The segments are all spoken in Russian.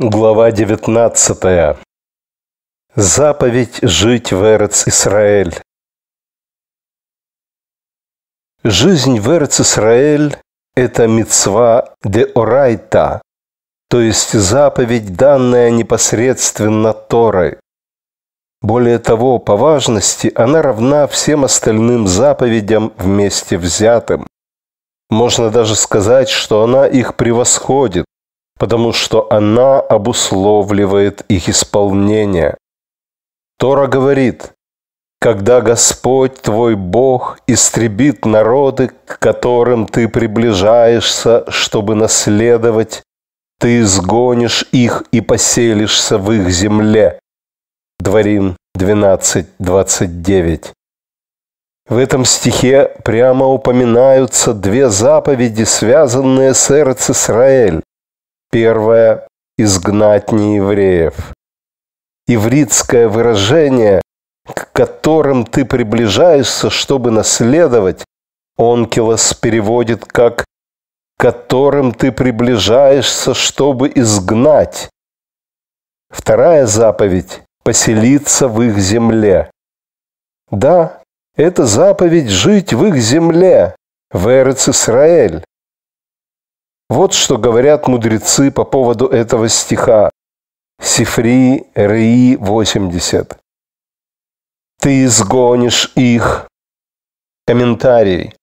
Глава 19. Заповедь жить в Эрец Исраэль. Жизнь в Эрец Исраэль – это мецва де орайта, то есть заповедь, данная непосредственно Торой. Более того, по важности она равна всем остальным заповедям вместе взятым. Можно даже сказать, что она их превосходит, потому что она обусловливает их исполнение. Тора говорит, когда Господь твой Бог истребит народы, к которым ты приближаешься, чтобы наследовать, ты изгонишь их и поселишься в их земле. Дворим 12.29. В этом стихе прямо упоминаются две заповеди, связанные с Эрц Исраэль. Первое – изгнать неевреев. Ивритское выражение, к которым ты приближаешься, чтобы наследовать, Онкилос переводит как «которым ты приближаешься, чтобы изгнать». Вторая заповедь – поселиться в их земле. Да, это заповедь жить в их земле, в Эрец Исраэль. Вот что говорят мудрецы по поводу этого стиха. Сифри Ри 80. Ты изгонишь их. Комментарий.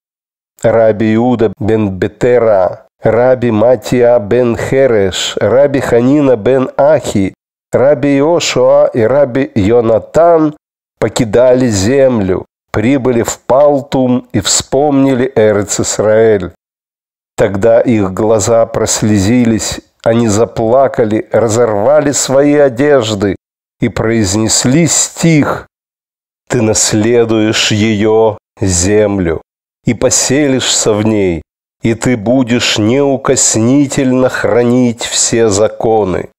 Раби Иуда бен Бетера, Раби Матия бен Хереш, Раби Ханина бен Ахи, Раби Иошуа и Раби Йонатан покидали землю, прибыли в Палтум и вспомнили Эрец Исраэль. Тогда их глаза прослезились, они заплакали, разорвали свои одежды и произнесли стих «Ты наследуешь ее, землю, и поселишься в ней, и ты будешь неукоснительно хранить все законы».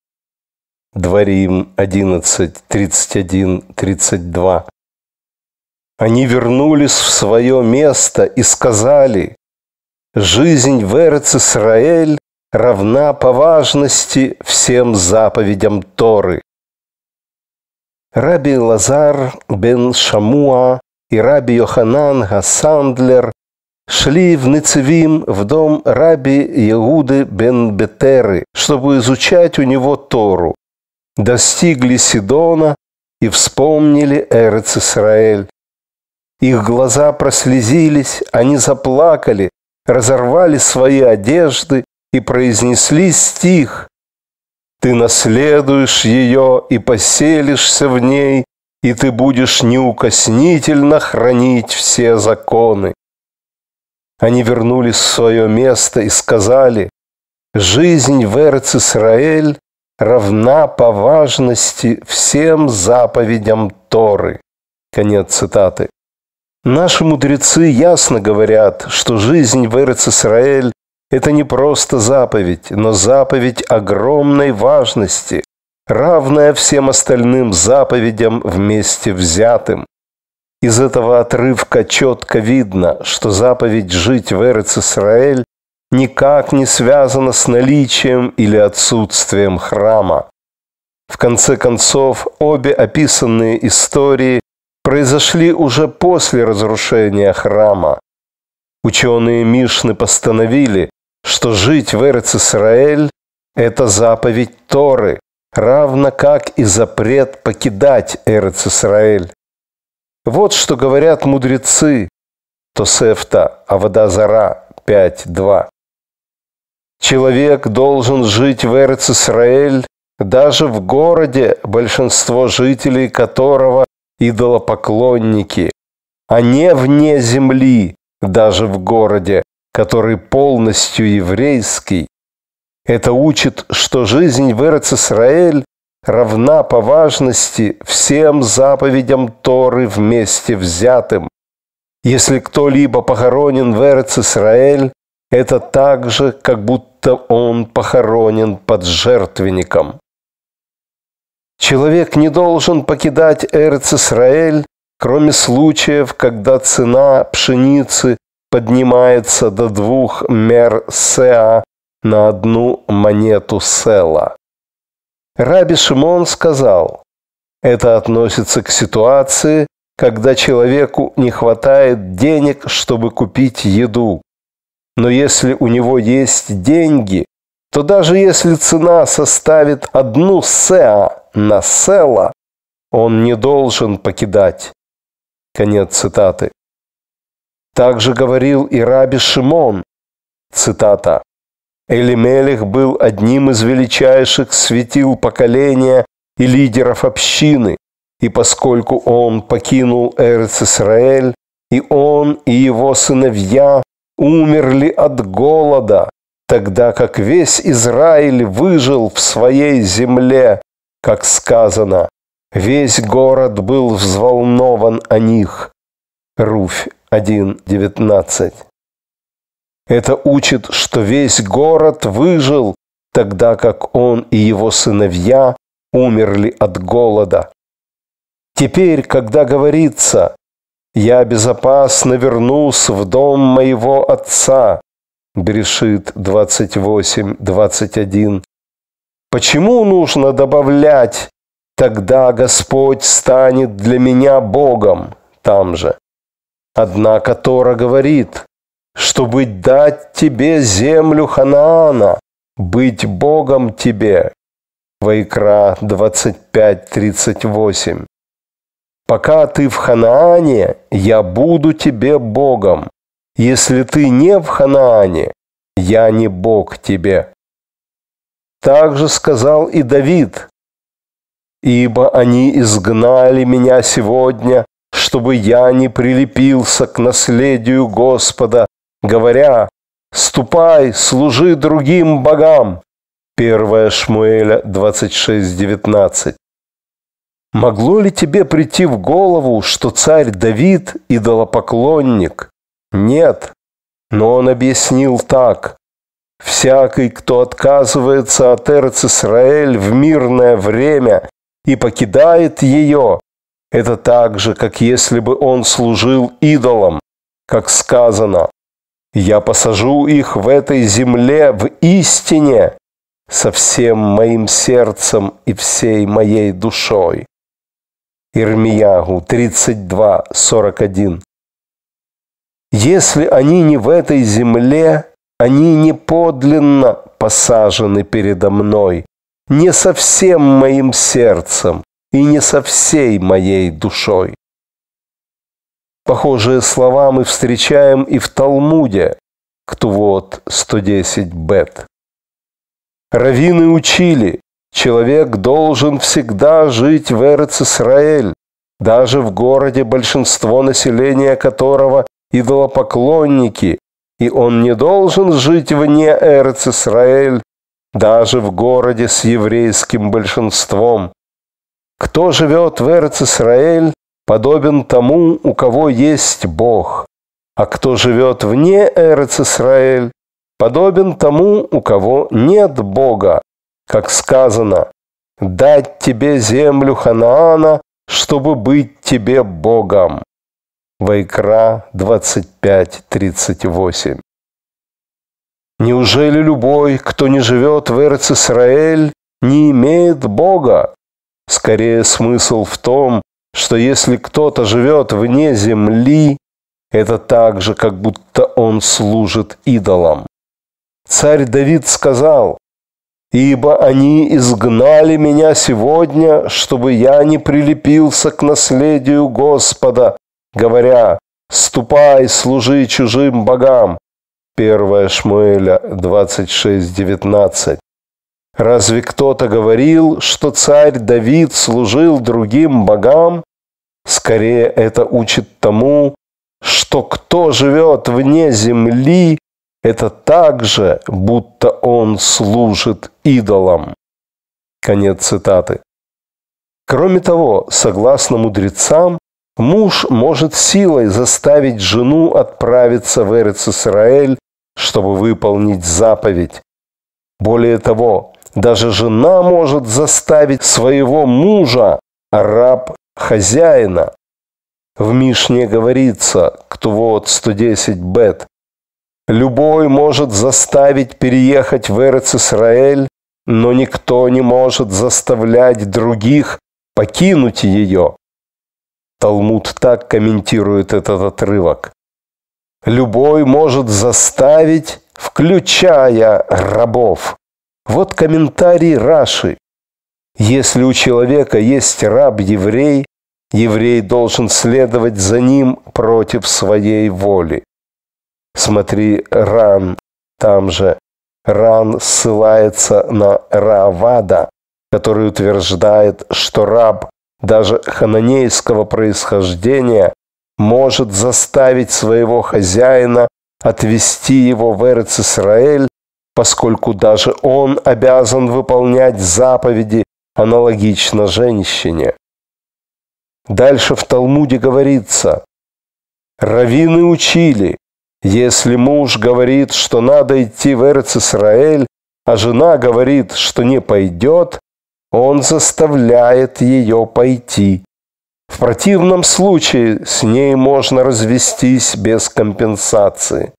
Дворим 11, 31, 32. Они вернулись в свое место и сказали, Жизнь в Эрец-Исраэль равна по важности всем заповедям Торы. Раби Лазар бен Шамуа и Раби Йоханан Гасандлер шли в Нецевим в дом Раби Иуды бен Бетеры, чтобы изучать у него Тору. Достигли Сидона и вспомнили Эрец-Исраэль. Их глаза прослезились, они заплакали, разорвали свои одежды и произнесли стих «Ты наследуешь ее и поселишься в ней, и ты будешь неукоснительно хранить все законы». Они вернулись в свое место и сказали «Жизнь в Эрц-Исраэль равна по важности всем заповедям Торы». Конец цитаты. Наши мудрецы ясно говорят, что жизнь в Эрец-Исраэль – это не просто заповедь, но заповедь огромной важности, равная всем остальным заповедям вместе взятым. Из этого отрывка четко видно, что заповедь жить в Эрец-Исраэль никак не связана с наличием или отсутствием храма. В конце концов, обе описанные истории произошли уже после разрушения храма. Ученые Мишны постановили, что жить в Эрец-Исраэль – это заповедь Торы, равно как и запрет покидать Эрец-Исраэль. Вот что говорят мудрецы Тосефта Авадазара 5.2. Человек должен жить в Эрец-Исраэль даже в городе, большинство жителей которого идолопоклонники, а не вне земли, даже в городе, который полностью еврейский. Это учит, что жизнь в Эрец-Исраэль равна по важности всем заповедям Торы вместе взятым. Если кто-либо похоронен в Эрец-Исраэль, это так же, как будто он похоронен под жертвенником. Человек не должен покидать Эрц-Исраэль, кроме случаев, когда цена пшеницы поднимается до двух мер сеа на одну монету села. Раби Шимон сказал, это относится к ситуации, когда человеку не хватает денег, чтобы купить еду. Но если у него есть деньги, то даже если цена составит одну сеа на села, он не должен покидать. Конец цитаты. Также говорил и раби Шимон, цитата, «Элимелех был одним из величайших светил поколения и лидеров общины, и поскольку он покинул Эрц-Исраэль, и он и его сыновья умерли от голода, тогда как весь Израиль выжил в своей земле, как сказано, весь город был взволнован о них. Руфь 1.19 Это учит, что весь город выжил, тогда как он и его сыновья умерли от голода. Теперь, когда говорится «Я безопасно вернулся в дом моего отца», Брешит 28-21, почему нужно добавлять «Тогда Господь станет для меня Богом» там же? Однако Тора говорит, чтобы дать тебе землю Ханаана, быть Богом тебе. Вайкра 25.38 Пока ты в Ханаане, я буду тебе Богом. Если ты не в Ханаане, я не Бог тебе. Также сказал и Давид, «Ибо они изгнали меня сегодня, чтобы я не прилепился к наследию Господа, говоря, «Ступай, служи другим богам». 1 Шмуэля 26.19 Могло ли тебе прийти в голову, что царь Давид – идолопоклонник? Нет. Но он объяснил так. «Всякий, кто отказывается от Эрц-Исраэль в мирное время и покидает ее, это так же, как если бы он служил идолам, как сказано, «Я посажу их в этой земле в истине со всем моим сердцем и всей моей душой». Ирмиягу 32, 41. Если они не в этой земле, они не подлинно посажены передо мной, не со всем моим сердцем и не со всей моей душой. Похожие слова мы встречаем и в Талмуде, Ктувот 110 бет. Равины учили, Человек должен всегда жить в Эрец-Исраэль, даже в городе, большинство населения которого идолопоклонники, и он не должен жить вне Эрец-Исраэль, даже в городе с еврейским большинством. Кто живет в Эрец-Исраэль, подобен тому, у кого есть Бог, а кто живет вне Эрец-Исраэль, подобен тому, у кого нет Бога как сказано, «Дать тебе землю Ханаана, чтобы быть тебе Богом». Вайкра 25.38 Неужели любой, кто не живет в Эрц-Исраэль, не имеет Бога? Скорее смысл в том, что если кто-то живет вне земли, это так же, как будто он служит идолам. Царь Давид сказал, ибо они изгнали меня сегодня, чтобы я не прилепился к наследию Господа, говоря, «Ступай, служи чужим богам». 1 Шмуэля 26.19. Разве кто-то говорил, что царь Давид служил другим богам? Скорее это учит тому, что кто живет вне земли, это так же, будто он служит идолам. Конец цитаты. Кроме того, согласно мудрецам, муж может силой заставить жену отправиться в Эрец-Исраэль, чтобы выполнить заповедь. Более того, даже жена может заставить своего мужа, раб хозяина. В Мишне говорится, кто вот 110 бет, Любой может заставить переехать в Эрец-Исраэль но никто не может заставлять других покинуть ее. Талмуд так комментирует этот отрывок. Любой может заставить, включая рабов. Вот комментарий Раши. Если у человека есть раб-еврей, еврей должен следовать за ним против своей воли. Смотри, Ран, там же. Ран ссылается на Раавада, который утверждает, что раб даже хананейского происхождения может заставить своего хозяина отвести его в Эрец-Исраэль, поскольку даже он обязан выполнять заповеди аналогично женщине. Дальше в Талмуде говорится, «Равины учили, если муж говорит, что надо идти в Эрец-Исраэль, а жена говорит, что не пойдет, он заставляет ее пойти. В противном случае с ней можно развестись без компенсации.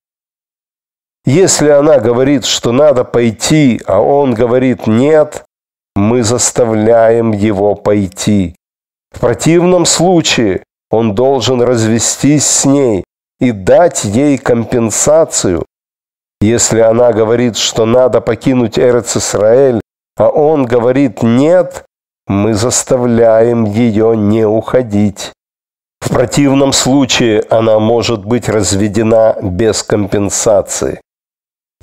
Если она говорит, что надо пойти, а он говорит нет, мы заставляем его пойти. В противном случае он должен развестись с ней и дать ей компенсацию. Если она говорит, что надо покинуть Эрец-Исраэль, а он говорит нет, мы заставляем ее не уходить. В противном случае она может быть разведена без компенсации.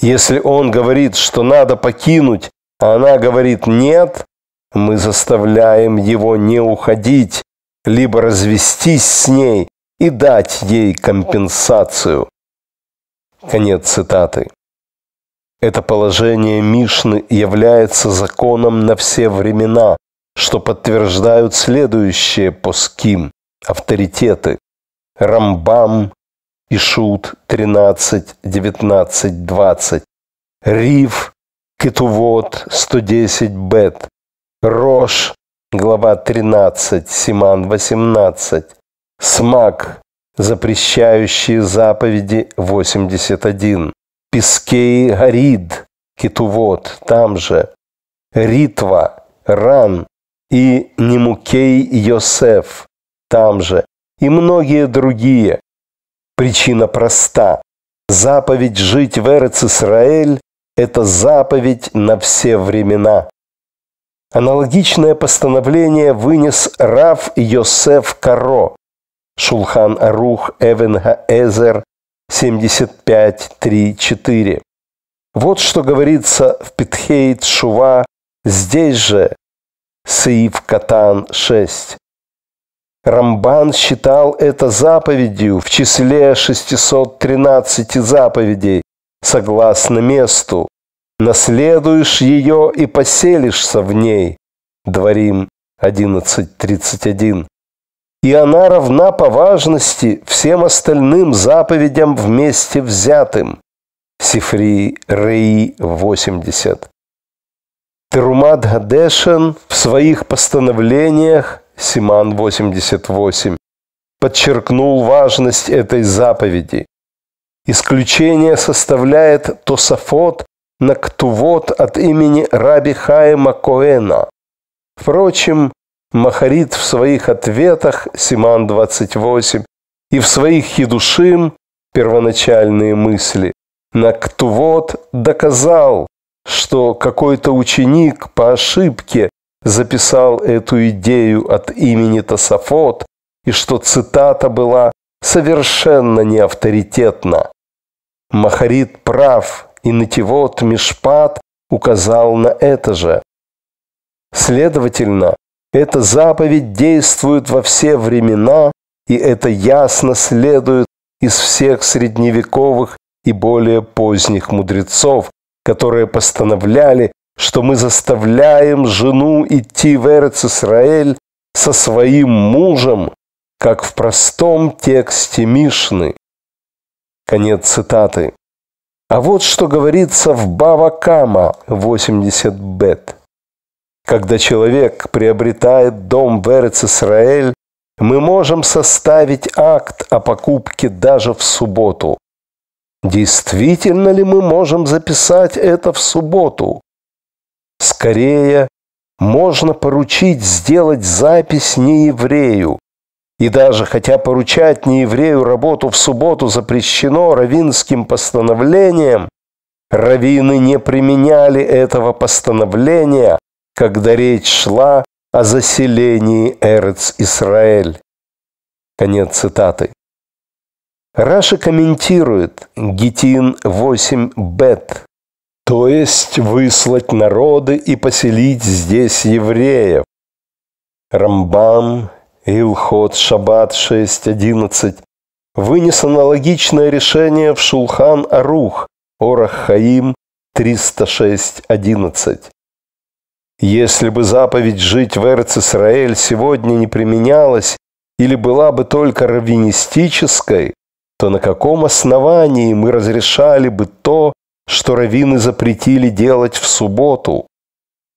Если он говорит, что надо покинуть, а она говорит нет, мы заставляем его не уходить, либо развестись с ней и дать ей компенсацию. Конец цитаты. Это положение Мишны является законом на все времена, что подтверждают следующие поским, авторитеты. Рамбам, Ишут 13, 19, 20, Рив, Кетувод 110 бет, Рош, глава 13, Симан 18, Смак, запрещающие заповеди 81, Пискей Гарид, Кетувод, там же, Ритва, Ран, и Немукей Йосеф, там же, и многие другие. Причина проста. Заповедь жить в Эрец-Исраэль – это заповедь на все времена. Аналогичное постановление вынес Рав Йосеф Каро, Шулхан Арух Эвен Гаэзер 75.3.4. Вот что говорится в Питхейт Шува здесь же, Саиф Катан 6. Рамбан считал это заповедью в числе 613 заповедей, согласно месту. Наследуешь ее и поселишься в ней. Дворим 11.31. И она равна по важности всем остальным заповедям вместе взятым. Сифри Рей 80. Терумат Гадешен в своих постановлениях, Симан 88, подчеркнул важность этой заповеди. Исключение составляет Тософот на Ктувот от имени Раби Хаима Коэна. Впрочем, Махарит в своих ответах, Симан 28, и в своих хидушим, первоначальные мысли, на Ктувот доказал, что какой-то ученик по ошибке записал эту идею от имени Тософот и что цитата была совершенно неавторитетна. Махарит прав, и Нативот Мишпат указал на это же. Следовательно, эта заповедь действует во все времена, и это ясно следует из всех средневековых и более поздних мудрецов, которые постановляли, что мы заставляем жену идти в Эрец-Исраэль со своим мужем, как в простом тексте Мишны. Конец цитаты. А вот что говорится в Бава Кама 80 бет. Когда человек приобретает дом в Эрец-Исраэль, мы можем составить акт о покупке даже в субботу. Действительно ли мы можем записать это в субботу? Скорее, можно поручить сделать запись не еврею. И даже хотя поручать не еврею работу в субботу запрещено равинским постановлением, раввины не применяли этого постановления, когда речь шла о заселении Эрец-Исраэль. Конец цитаты. Раши комментирует Гитин 8 бет, то есть выслать народы и поселить здесь евреев. Рамбам, Илхот, Шаббат 6.11 вынес аналогичное решение в Шулхан Арух, Орах Хаим 306.11. Если бы заповедь жить в Эрц-Исраэль сегодня не применялась или была бы только раввинистической, то на каком основании мы разрешали бы то, что раввины запретили делать в субботу?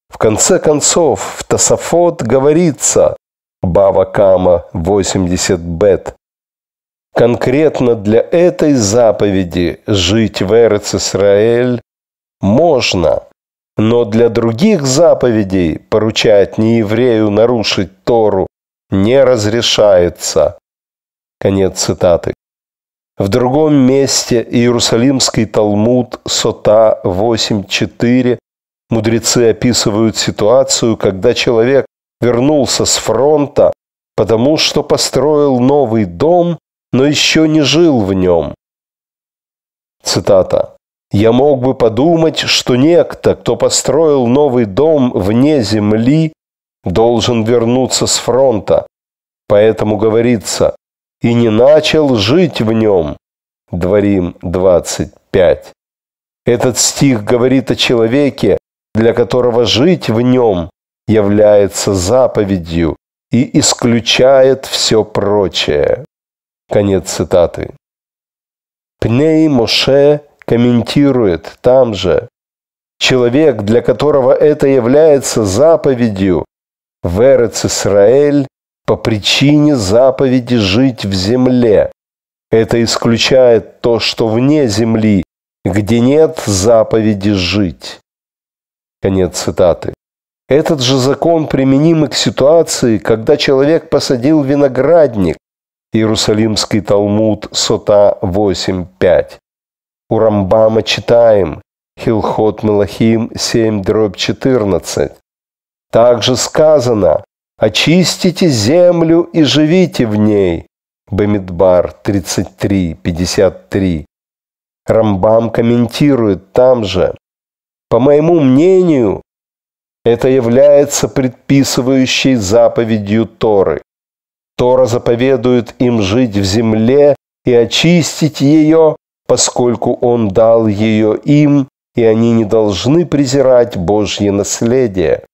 В конце концов, в Тософот говорится Бава Кама 80 бет. Конкретно для этой заповеди жить в Эрец-Исраэль можно, но для других заповедей поручать нееврею нарушить Тору не разрешается. Конец цитаты. В другом месте Иерусалимский Талмуд Сота 8.4 мудрецы описывают ситуацию, когда человек вернулся с фронта, потому что построил новый дом, но еще не жил в нем. Цитата. «Я мог бы подумать, что некто, кто построил новый дом вне земли, должен вернуться с фронта. Поэтому говорится, и не начал жить в нем. Дворим 25. Этот стих говорит о человеке, для которого жить в нем является заповедью и исключает все прочее. Конец цитаты. Пней Моше комментирует там же, человек, для которого это является заповедью, в Эрец Исраэль по причине заповеди жить в земле. Это исключает то, что вне земли, где нет заповеди жить. Конец цитаты. Этот же закон применим и к ситуации, когда человек посадил виноградник. Иерусалимский Талмуд Сота 8.5. У Рамбама читаем Хилхот Мелахим 7 дробь 14. Также сказано, Очистите землю и живите в ней. Бамидбар 33-53. Рамбам комментирует там же. По моему мнению, это является предписывающей заповедью Торы. Тора заповедует им жить в земле и очистить ее, поскольку Он дал ее им, и они не должны презирать Божье наследие.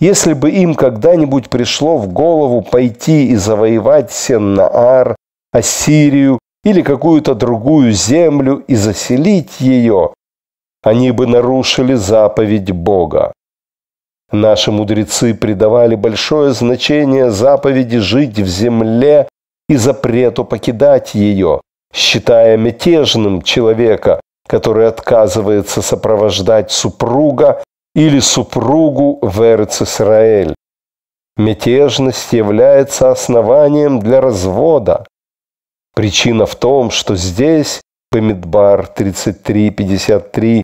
Если бы им когда-нибудь пришло в голову пойти и завоевать Сеннаар, Ассирию или какую-то другую землю и заселить ее, они бы нарушили заповедь Бога. Наши мудрецы придавали большое значение заповеди жить в земле и запрету покидать ее, считая мятежным человека, который отказывается сопровождать супруга или супругу в Эрц-Исраэль. Мятежность является основанием для развода. Причина в том, что здесь, Бамидбар 33-53,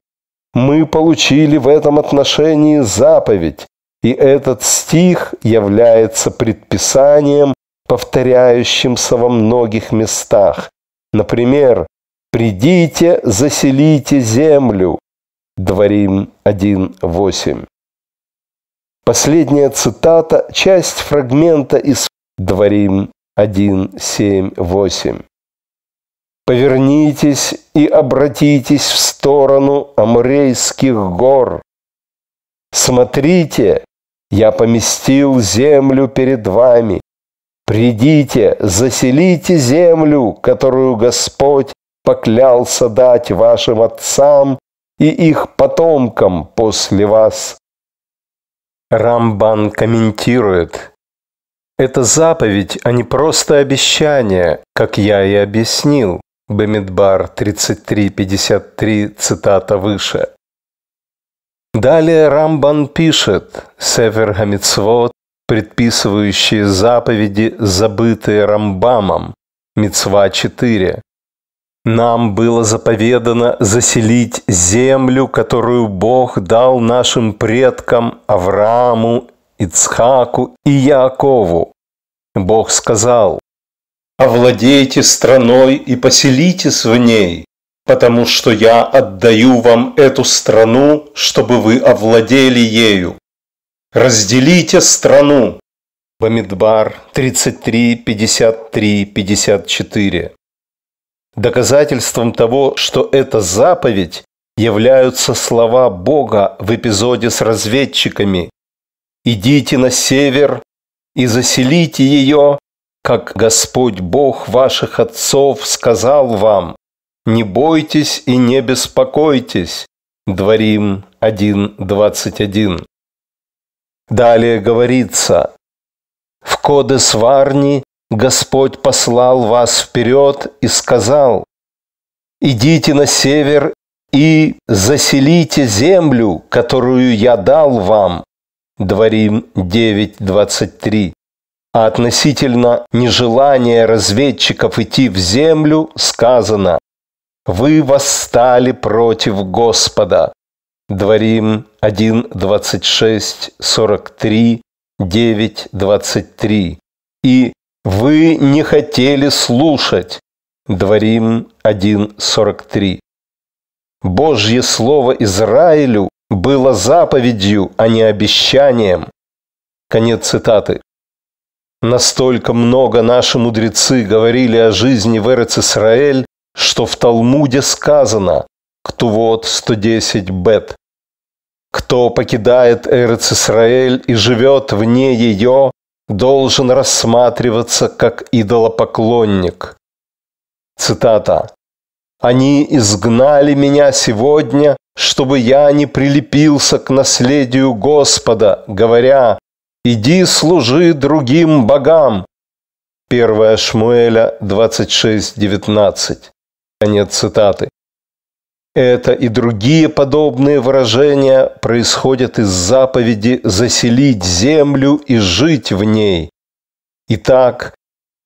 мы получили в этом отношении заповедь, и этот стих является предписанием, повторяющимся во многих местах. Например, «Придите, заселите землю», Дворим 1.8. Последняя цитата – часть фрагмента из Дворим 1.7.8. «Повернитесь и обратитесь в сторону Амурейских гор. Смотрите, я поместил землю перед вами. Придите, заселите землю, которую Господь поклялся дать вашим отцам и их потомкам после вас. Рамбан комментирует, это заповедь, а не просто обещание, как я и объяснил. Бемидбар 33.53, цитата выше. Далее Рамбан пишет «Север Гамицвод, предписывающие заповеди, забытые Рамбамом, Мицва 4. Нам было заповедано заселить землю, которую Бог дал нашим предкам Аврааму, Ицхаку и Якову. Бог сказал, «Овладейте страной и поселитесь в ней, потому что я отдаю вам эту страну, чтобы вы овладели ею. Разделите страну». Бамидбар 33, 53, 54. Доказательством того, что это заповедь, являются слова Бога в эпизоде с разведчиками. «Идите на север и заселите ее, как Господь Бог ваших отцов сказал вам. Не бойтесь и не беспокойтесь». Дворим 1.21. Далее говорится, «В Кодес Варни Господь послал вас вперед и сказал, «Идите на север и заселите землю, которую я дал вам». Дворим 9.23. А относительно нежелания разведчиков идти в землю сказано «Вы восстали против Господа». Дворим 1.26, 43, 9.23. И вы не хотели слушать. Дворим 1.43. Божье слово Израилю было заповедью, а не обещанием. Конец цитаты. Настолько много наши мудрецы говорили о жизни в Эрец-Исраэль, что в Талмуде сказано «Ктувот 110 бет». Кто покидает Эрец-Исраэль и живет вне ее, должен рассматриваться как идолопоклонник. Цитата. «Они изгнали меня сегодня, чтобы я не прилепился к наследию Господа, говоря, «Иди служи другим богам». 1 Шмуэля 26.19. Конец цитаты. Это и другие подобные выражения происходят из заповеди «заселить землю и жить в ней». Итак,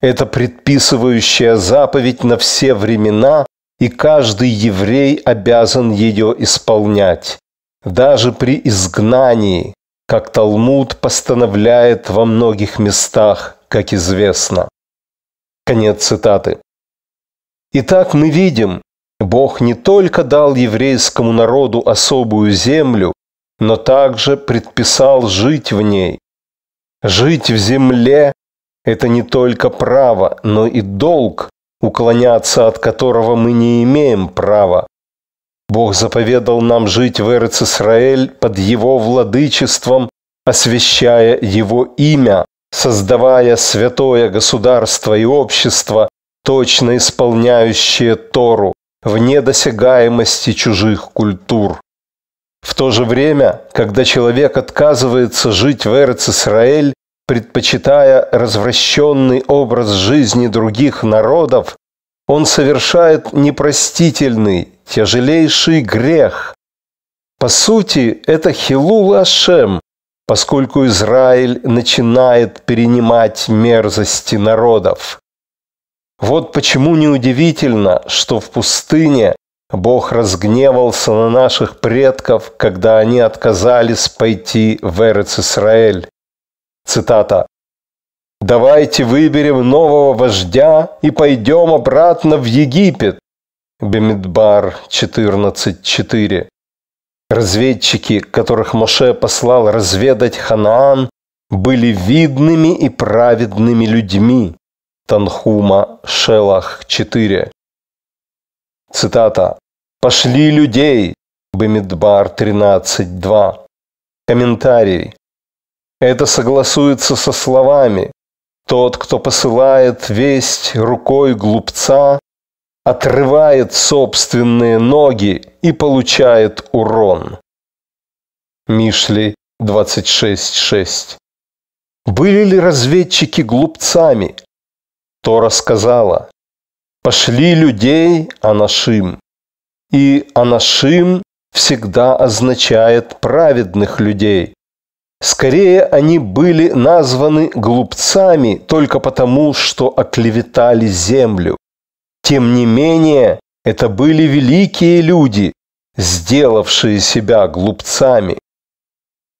это предписывающая заповедь на все времена, и каждый еврей обязан ее исполнять, даже при изгнании, как Талмуд постановляет во многих местах, как известно. Конец цитаты. Итак, мы видим, Бог не только дал еврейскому народу особую землю, но также предписал жить в ней. Жить в земле – это не только право, но и долг, уклоняться от которого мы не имеем права. Бог заповедал нам жить в Эрец-Исраэль под Его владычеством, освящая Его имя, создавая святое государство и общество, точно исполняющее Тору, вне досягаемости чужих культур. В то же время, когда человек отказывается жить в Эрц-Исраэль, предпочитая развращенный образ жизни других народов, он совершает непростительный, тяжелейший грех. По сути, это Хилул Ашем, поскольку Израиль начинает перенимать мерзости народов. Вот почему неудивительно, что в пустыне Бог разгневался на наших предков, когда они отказались пойти в Эрец-Исраэль. Цитата. «Давайте выберем нового вождя и пойдем обратно в Египет». Бемидбар 14.4. Разведчики, которых Моше послал разведать Ханаан, были видными и праведными людьми. Танхума Шелах 4. Цитата. «Пошли людей» Бемидбар 13.2. Комментарий. Это согласуется со словами «Тот, кто посылает весть рукой глупца, отрывает собственные ноги и получает урон». Мишли 26.6. Были ли разведчики глупцами? Тора сказала, «Пошли людей Анашим». И Анашим всегда означает праведных людей. Скорее, они были названы глупцами только потому, что оклеветали землю. Тем не менее, это были великие люди, сделавшие себя глупцами.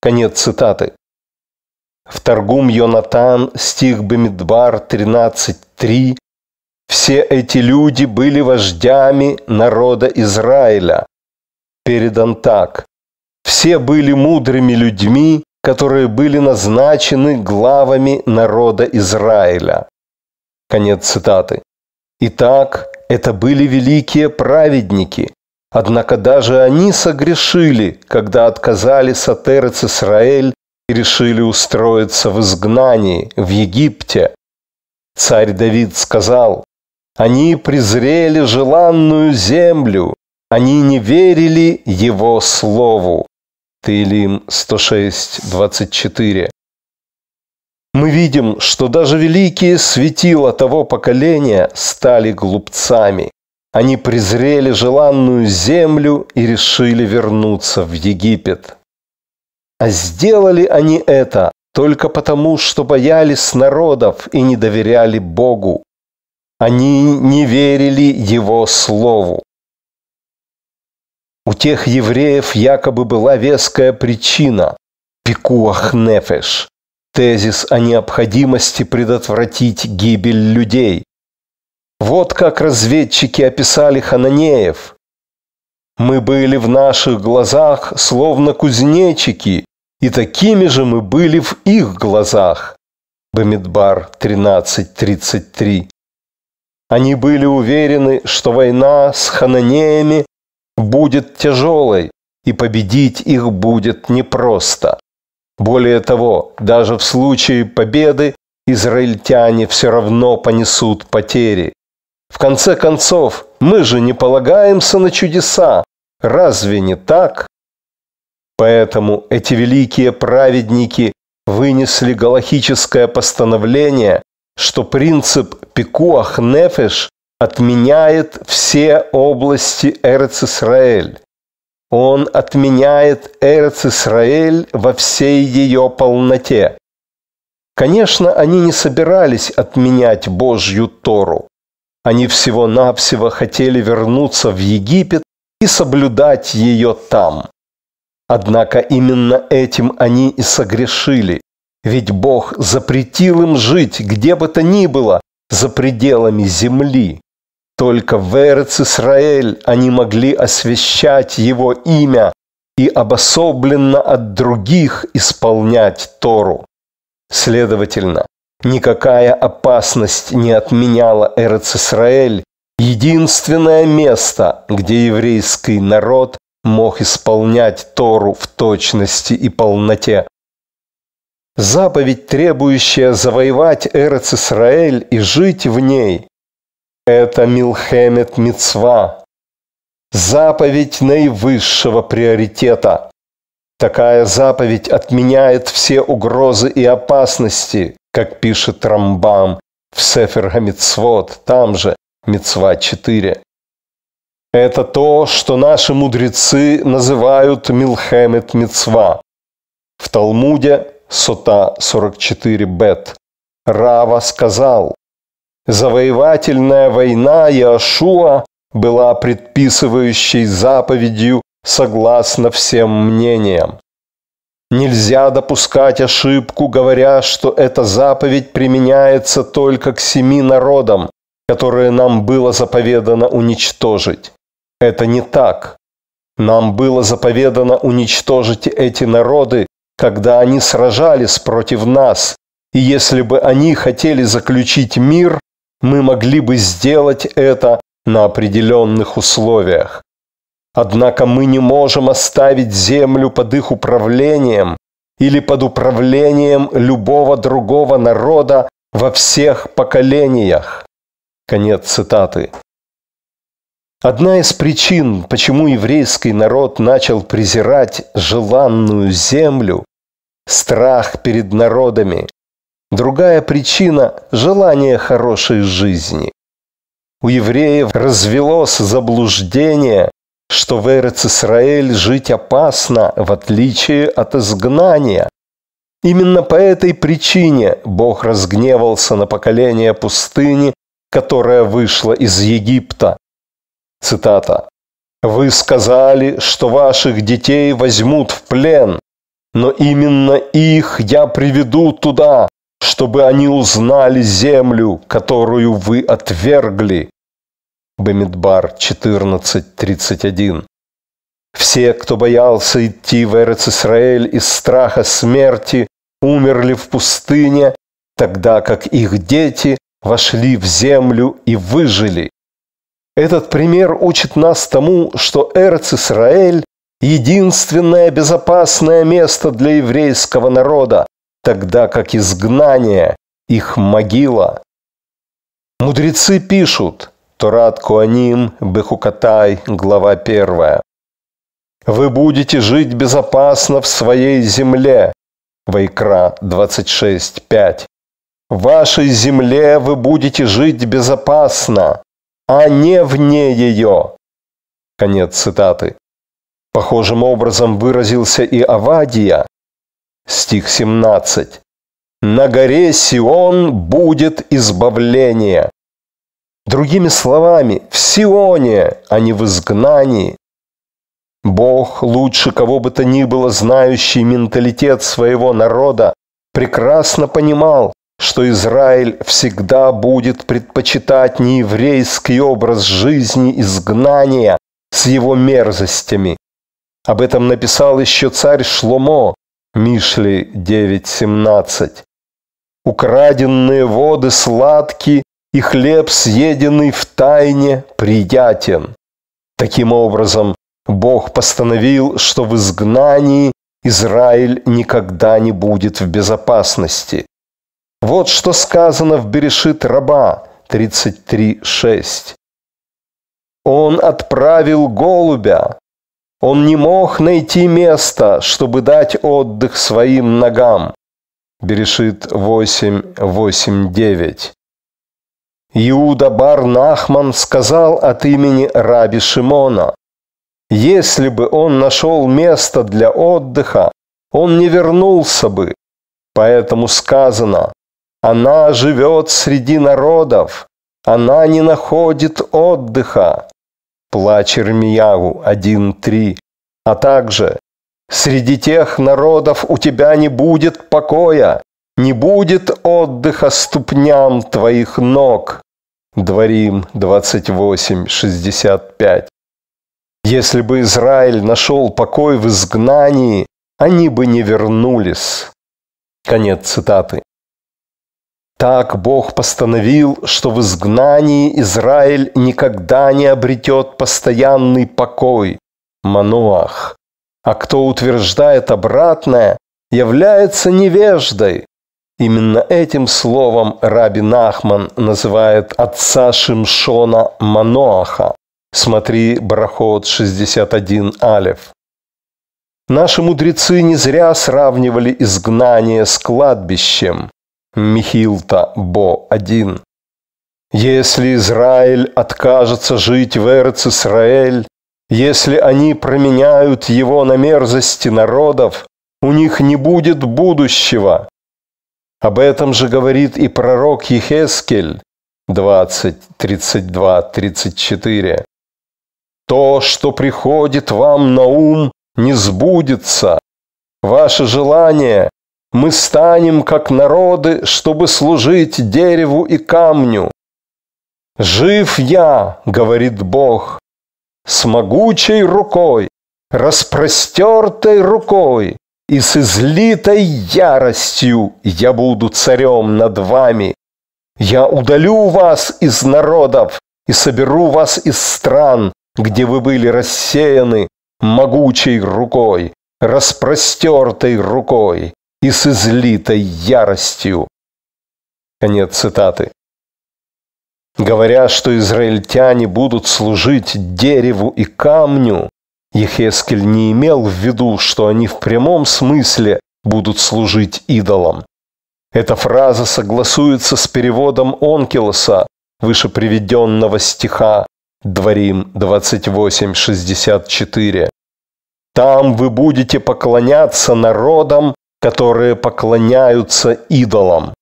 Конец цитаты. В Торгум Йонатан, стих Бемидбар 13.3 «Все эти люди были вождями народа Израиля». Передан так. «Все были мудрыми людьми, которые были назначены главами народа Израиля». Конец цитаты. Итак, это были великие праведники, однако даже они согрешили, когда отказались от Эрец Исраэль решили устроиться в изгнании в Египте. Царь Давид сказал, «Они презрели желанную землю, они не верили его слову». Таилим 106, 24. Мы видим, что даже великие светила того поколения стали глупцами. Они презрели желанную землю и решили вернуться в Египет. А сделали они это только потому, что боялись народов и не доверяли Богу. Они не верили Его Слову. У тех евреев якобы была веская причина – пикуах нефеш, тезис о необходимости предотвратить гибель людей. Вот как разведчики описали хананеев. Мы были в наших глазах словно кузнечики, и такими же мы были в их глазах. Бамидбар 13.33. Они были уверены, что война с хананеями будет тяжелой, и победить их будет непросто. Более того, даже в случае победы израильтяне все равно понесут потери. В конце концов, мы же не полагаемся на чудеса. Разве не так? Поэтому эти великие праведники вынесли галахическое постановление, что принцип пикуах нефеш отменяет все области Эрец-Исраэль. Он отменяет Эрец-Исраэль во всей ее полноте. Конечно, они не собирались отменять Божью Тору. Они всего-навсего хотели вернуться в Египет и соблюдать ее там. Однако именно этим они и согрешили. Ведь Бог запретил им жить где бы то ни было за пределами земли. Только в Эрец-Исраэль они могли освящать Его имя и обособленно от других исполнять Тору. Следовательно, никакая опасность не отменяла Эрец-Исраэль, единственное место, где еврейский народ мог исполнять Тору в точности и полноте. Заповедь, требующая завоевать Эрец-Исраэль и жить в ней, это Милхемет Мицва, заповедь наивысшего приоритета. Такая заповедь отменяет все угрозы и опасности, как пишет Рамбам в Сефер Хамицвод, там же, Мицва 4. Это то, что наши мудрецы называют Милхемет Мицва. В Талмуде Сота 44 бет Рава сказал, завоевательная война Иошуа была предписывающей заповедью согласно всем мнениям. Нельзя допускать ошибку, говоря, что эта заповедь применяется только к семи народам, которые нам было заповедано уничтожить. Это не так. Нам было заповедано уничтожить эти народы, когда они сражались против нас, и если бы они хотели заключить мир, мы могли бы сделать это на определенных условиях. Однако мы не можем оставить землю под их управлением или под управлением любого другого народа во всех поколениях. Конец цитаты. Одна из причин, почему еврейский народ начал презирать желанную землю – страх перед народами. Другая причина – желание хорошей жизни. У евреев развелось заблуждение, что в Эрец-Исраэль жить опасно, в отличие от изгнания. Именно по этой причине Бог разгневался на поколение пустыни, которая вышла из Египта. Цитата. «Вы сказали, что ваших детей возьмут в плен, но именно их я приведу туда, чтобы они узнали землю, которую вы отвергли. Бамидбар 14.31 Все, кто боялся идти в Эрец-Исраэль из страха смерти, умерли в пустыне, тогда как их дети вошли в землю и выжили. Этот пример учит нас тому, что Эрец-Исраэль – единственное безопасное место для еврейского народа, тогда как изгнание – их могила. Мудрецы пишут, Торат Куаним, Бехукатай, глава 1. Вы будете жить безопасно в своей земле. Вайкра 26.5. В вашей земле вы будете жить безопасно, а не вне ее. Конец цитаты. Похожим образом выразился и Авадия, стих 17. «На горе Сион будет избавление». Другими словами, в Сионе, а не в изгнании. Бог, лучше кого бы то ни было знающий менталитет своего народа, прекрасно понимал, что Израиль всегда будет предпочитать нееврейский образ жизни изгнания с его мерзостями. Об этом написал еще царь Шломо, Мишли 9.17. Украденные воды сладки, и хлеб, съеденный в тайне, приятен. Таким образом, Бог постановил, что в изгнании Израиль никогда не будет в безопасности. Вот что сказано в Берешит раба 33.6. Он отправил голубя, он не мог найти места, чтобы дать отдых своим ногам. Берешит 8, 8, 9. Иуда бар Нахман сказал от имени раби Шимона, «Если бы он нашел место для отдыха, он не вернулся бы. Поэтому сказано, она живет среди народов, она не находит отдыха плач Ирмиягу 1.3, а также «Среди тех народов у тебя не будет покоя, не будет отдыха ступням твоих ног». Дворим 28.65. Если бы Израиль нашел покой в изгнании, они бы не вернулись. Конец цитаты. Так Бог постановил, что в изгнании Израиль никогда не обретет постоянный покой, Мануах. А кто утверждает обратное, является невеждой. Именно этим словом Раби Нахман называет отца Шимшона Маноаха. Смотри Барахот 61 Алев. Наши мудрецы не зря сравнивали изгнание с кладбищем. Михилта Бо-1. Если Израиль откажется жить в Эрц-Исраэль, если они променяют его на мерзости народов, у них не будет будущего. Об этом же говорит и пророк Ехескель 20, 32, 34. То, что приходит вам на ум, не сбудется. Ваше желание мы станем как народы, чтобы служить дереву и камню. Жив я, говорит Бог, с могучей рукой, распростертой рукой, и с излитой яростью я буду царем над вами. Я удалю вас из народов и соберу вас из стран, где вы были рассеяны могучей рукой, распростертой рукой, и с излитой яростью. Конец цитаты. Говоря, что израильтяне будут служить дереву и камню, Ехескель не имел в виду, что они в прямом смысле будут служить идолам. Эта фраза согласуется с переводом Онкилоса, выше приведенного стиха Дворим 28.64. Там вы будете поклоняться народам, которые поклоняются идолам.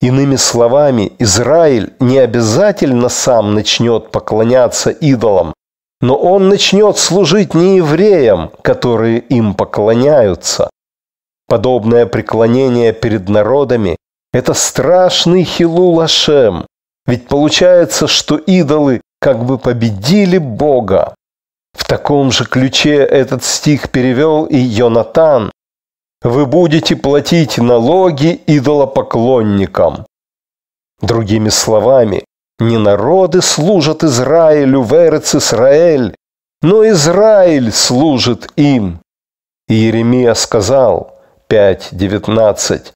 Иными словами, Израиль не обязательно сам начнет поклоняться идолам, но он начнет служить не евреям, которые им поклоняются. Подобное преклонение перед народами – это страшный хилул Ашем, ведь получается, что идолы как бы победили Бога. В таком же ключе этот стих перевел и Йонатан. «Вы будете платить налоги идолопоклонникам». Другими словами, не народы служат Израилю в Эрец Исраэль, но Израиль служит им. И Еремия сказал, 5.19,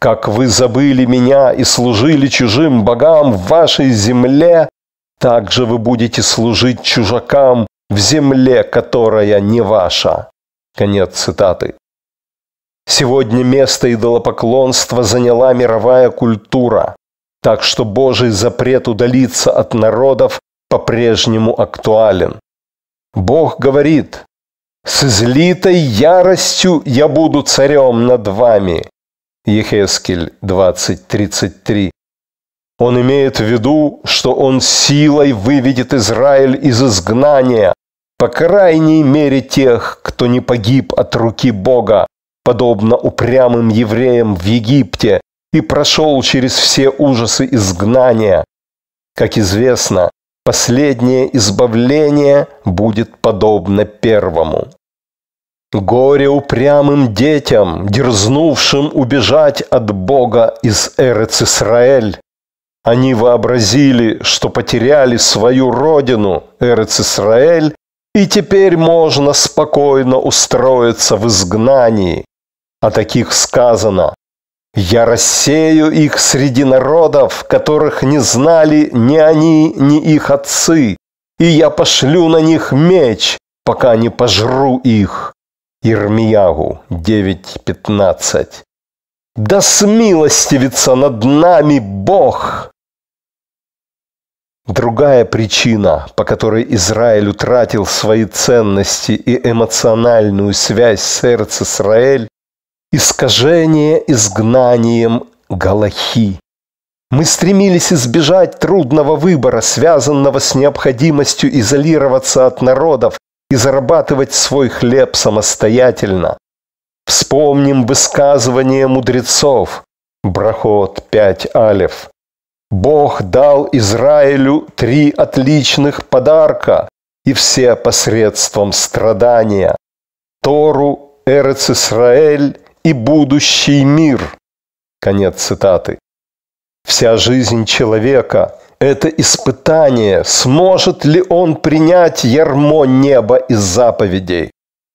«Как вы забыли меня и служили чужим богам в вашей земле, так же вы будете служить чужакам в земле, которая не ваша». Конец цитаты. Сегодня место идолопоклонства заняла мировая культура, так что Божий запрет удалиться от народов по-прежнему актуален. Бог говорит, «С излитой яростью я буду царем над вами». Ехескель 20.33. Он имеет в виду, что он силой выведет Израиль из изгнания, по крайней мере тех, кто не погиб от руки Бога, подобно упрямым евреям в Египте, и прошел через все ужасы изгнания. Как известно, последнее избавление будет подобно первому. Горе упрямым детям, дерзнувшим убежать от Бога из Эрец Исраэль. Они вообразили, что потеряли свою родину, Эрец Исраэль, и теперь можно спокойно устроиться в изгнании. О таких сказано «Я рассею их среди народов, которых не знали ни они, ни их отцы, и я пошлю на них меч, пока не пожру их». Ирмиягу 9.15. Да смилостивится над нами Бог! Другая причина, по которой Израиль утратил свои ценности и эмоциональную связь с сердцем Израиль – искажение изгнанием Галахи. Мы стремились избежать трудного выбора, связанного с необходимостью изолироваться от народов, и зарабатывать свой хлеб самостоятельно. Вспомним высказывание мудрецов. Брахот 5 алев. Бог дал Израилю три отличных подарка, и все посредством страдания. Тору, Эрец Исраэль и будущий мир. Конец цитаты. Вся жизнь человека это испытание, сможет ли он принять ярмо неба из заповедей.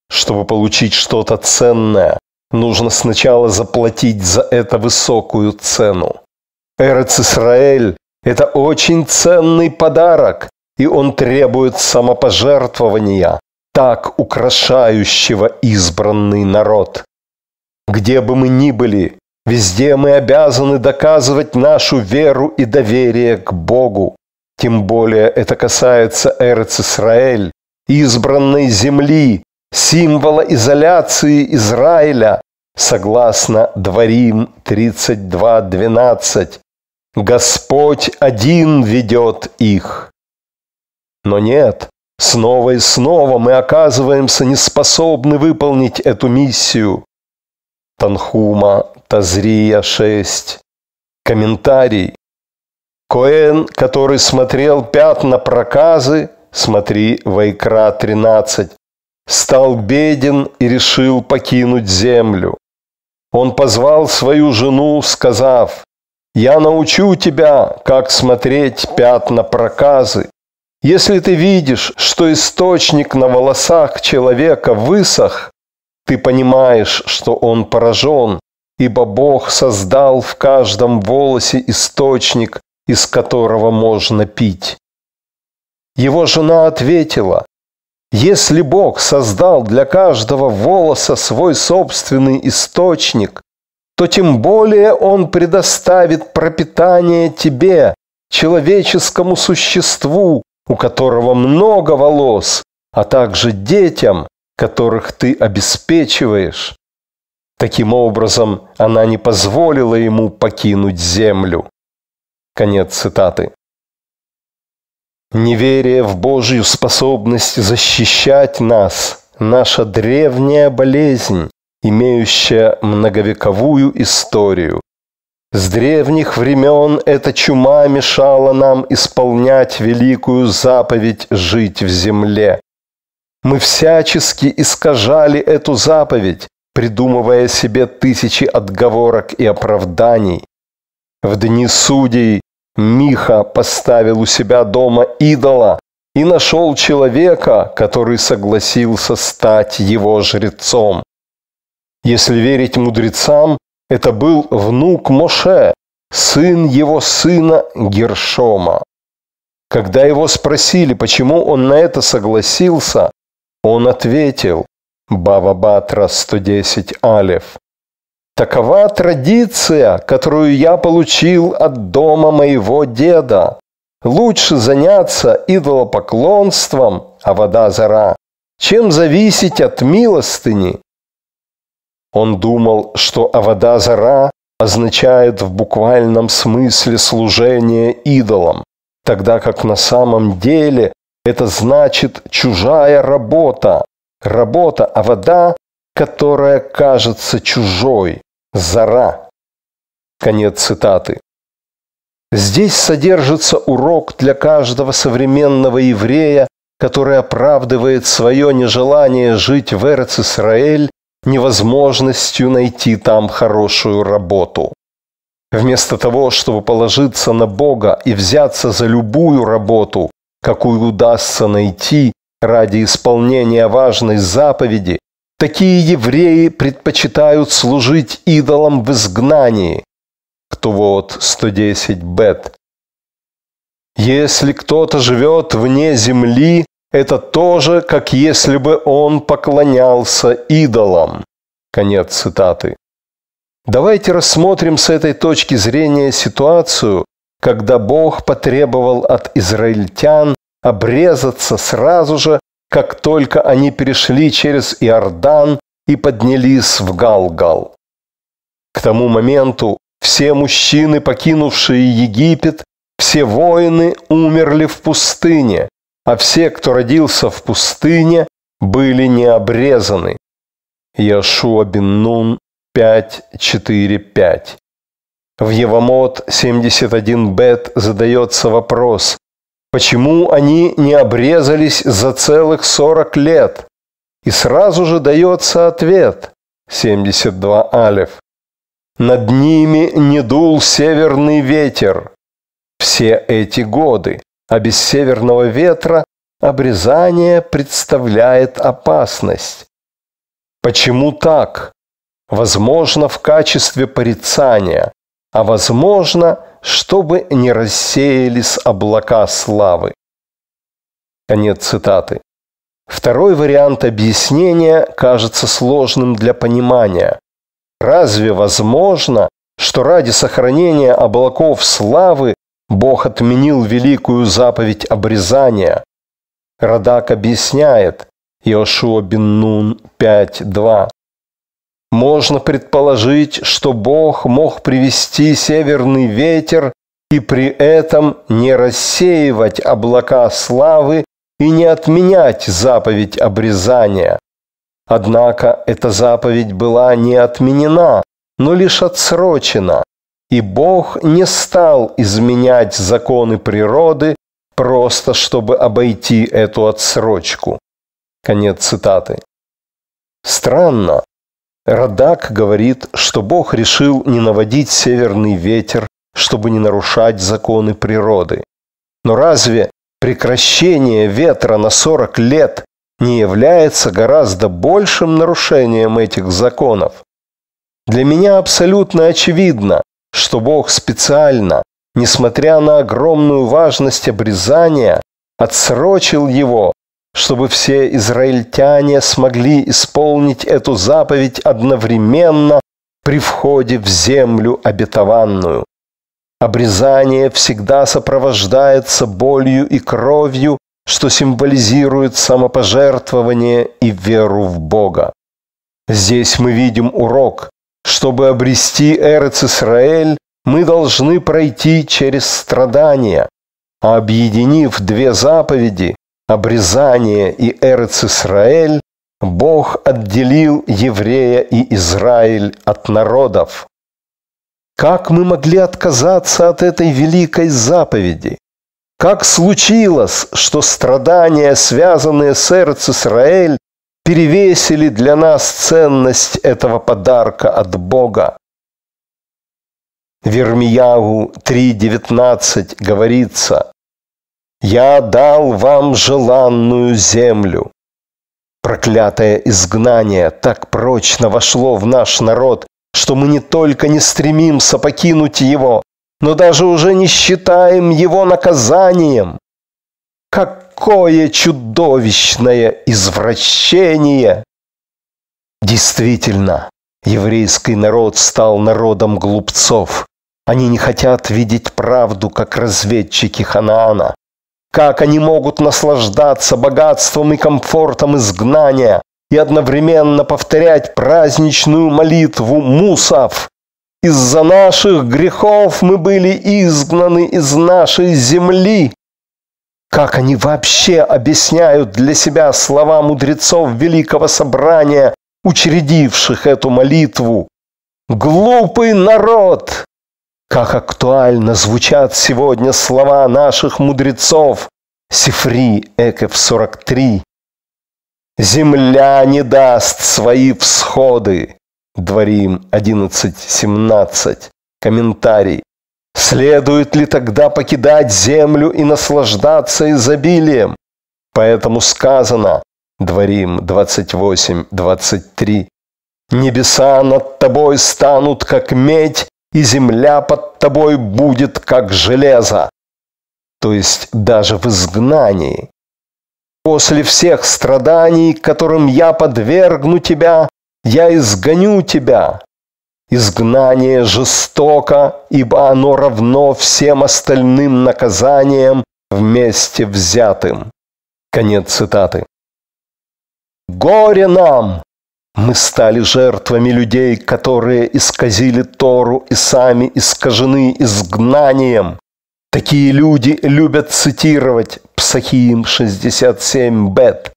Чтобы получить что-то ценное, нужно сначала заплатить за это высокую цену. Эрец Исраэль – это очень ценный подарок, и он требует самопожертвования, так украшающего избранный народ. Где бы мы ни были, Везде мы обязаны доказывать нашу веру и доверие к Богу. Тем более это касается Эрц-Исраэль, избранной земли, символа изоляции Израиля, согласно Дворим 32.12. Господь один ведет их. Но нет, снова и снова мы оказываемся неспособны выполнить эту миссию. Танхума Тазрия 6. Комментарий. Коэн, который смотрел пятна проказы, смотри, Вайкра 13, стал беден и решил покинуть землю. Он позвал свою жену, сказав, «Я научу тебя, как смотреть пятна проказы. Если ты видишь, что источник на волосах человека высох, ты понимаешь, что он поражен, ибо Бог создал в каждом волосе источник, из которого можно пить. Его жена ответила, если Бог создал для каждого волоса свой собственный источник, то тем более Он предоставит пропитание тебе, человеческому существу, у которого много волос, а также детям, которых ты обеспечиваешь. Таким образом, она не позволила ему покинуть землю. Конец цитаты. Неверие в Божью способность защищать нас – наша древняя болезнь, имеющая многовековую историю. С древних времен эта чума мешала нам исполнять великую заповедь «жить в земле». Мы всячески искажали эту заповедь, придумывая себе тысячи отговорок и оправданий. В дни судей Миха поставил у себя дома идола и нашел человека, который согласился стать его жрецом. Если верить мудрецам, это был внук Моше, сын его сына Гершома. Когда его спросили, почему он на это согласился, он ответил, Бава Батра 110 Алев. Такова традиция, которую я получил от дома моего деда. Лучше заняться идолопоклонством, а вода зара, чем зависеть от милостыни. Он думал, что Авада Зара означает в буквальном смысле служение идолам, тогда как на самом деле это значит чужая работа, работа Авада, которая кажется чужой, Зара. Конец цитаты. Здесь содержится урок для каждого современного еврея, который оправдывает свое нежелание жить в Эрец-Исраэль невозможностью найти там хорошую работу. Вместо того, чтобы положиться на Бога и взяться за любую работу, какую удастся найти ради исполнения важной заповеди, такие евреи предпочитают служить идолам в изгнании. Кто вот 110 бет. Если кто-то живет вне земли, это тоже, как если бы он поклонялся идолам. Конец цитаты. Давайте рассмотрим с этой точки зрения ситуацию, когда Бог потребовал от израильтян обрезаться сразу же, как только они перешли через Иордан и поднялись в Галгал. К тому моменту все мужчины, покинувшие Египет, все воины умерли в пустыне, а все, кто родился в пустыне, были не обрезаны. Яшуа бин Нун 5.4.5. В Евамот 71 бет задается вопрос, почему они не обрезались за целых 40 лет? И сразу же дается ответ 72 алев. Над ними не дул северный ветер. Все эти годы а без северного ветра обрезание представляет опасность. Почему так? Возможно, в качестве порицания, а возможно, чтобы не рассеялись облака славы. Конец цитаты. Второй вариант объяснения кажется сложным для понимания. Разве возможно, что ради сохранения облаков славы Бог отменил великую заповедь обрезания. Радак объясняет, Иошуа бин Нун 5.2. Можно предположить, что Бог мог привести северный ветер и при этом не рассеивать облака славы и не отменять заповедь обрезания. Однако эта заповедь была не отменена, но лишь отсрочена, и Бог не стал изменять законы природы просто чтобы обойти эту отсрочку. Конец цитаты. Странно. Радак говорит, что Бог решил не наводить северный ветер, чтобы не нарушать законы природы. Но разве прекращение ветра на 40 лет не является гораздо большим нарушением этих законов? Для меня абсолютно очевидно, что Бог специально, несмотря на огромную важность обрезания, отсрочил его, чтобы все израильтяне смогли исполнить эту заповедь одновременно при входе в землю обетованную. Обрезание всегда сопровождается болью и кровью, что символизирует самопожертвование и веру в Бога. Здесь мы видим урок. Чтобы обрести Эрец Исраэль, мы должны пройти через страдания. А объединив две заповеди, обрезание и Эрец Исраэль, Бог отделил еврея и Израиль от народов. Как мы могли отказаться от этой великой заповеди? Как случилось, что страдания, связанные с Эрц Исраэль, перевесили для нас ценность этого подарка от Бога? Вермиягу 3.19 говорится «Я дал вам желанную землю». Проклятое изгнание так прочно вошло в наш народ, что мы не только не стремимся покинуть его, но даже уже не считаем его наказанием. Какое чудовищное извращение! Действительно, еврейский народ стал народом глупцов. Они не хотят видеть правду, как разведчики Ханаана. Как они могут наслаждаться богатством и комфортом изгнания и одновременно повторять праздничную молитву Мусав? Из-за наших грехов мы были изгнаны из нашей земли. Как они вообще объясняют для себя слова мудрецов Великого Собрания, учредивших эту молитву? Глупый народ! Как актуально звучат сегодня слова наших мудрецов. Сифри Эков 43. Земля не даст свои всходы. Дворим 11.17. Комментарий. Следует ли тогда покидать землю и наслаждаться изобилием? Поэтому сказано, Дворим 28.23. Небеса над тобой станут, как медь, и земля под тобой будет как железо. То есть даже в изгнании. После всех страданий, которым я подвергну тебя, я изгоню тебя. Изгнание жестоко, ибо оно равно всем остальным наказаниям вместе взятым. Конец цитаты. Горе нам! Мы стали жертвами людей, которые исказили Тору и сами искажены изгнанием. Такие люди любят цитировать Псахим 67 бет.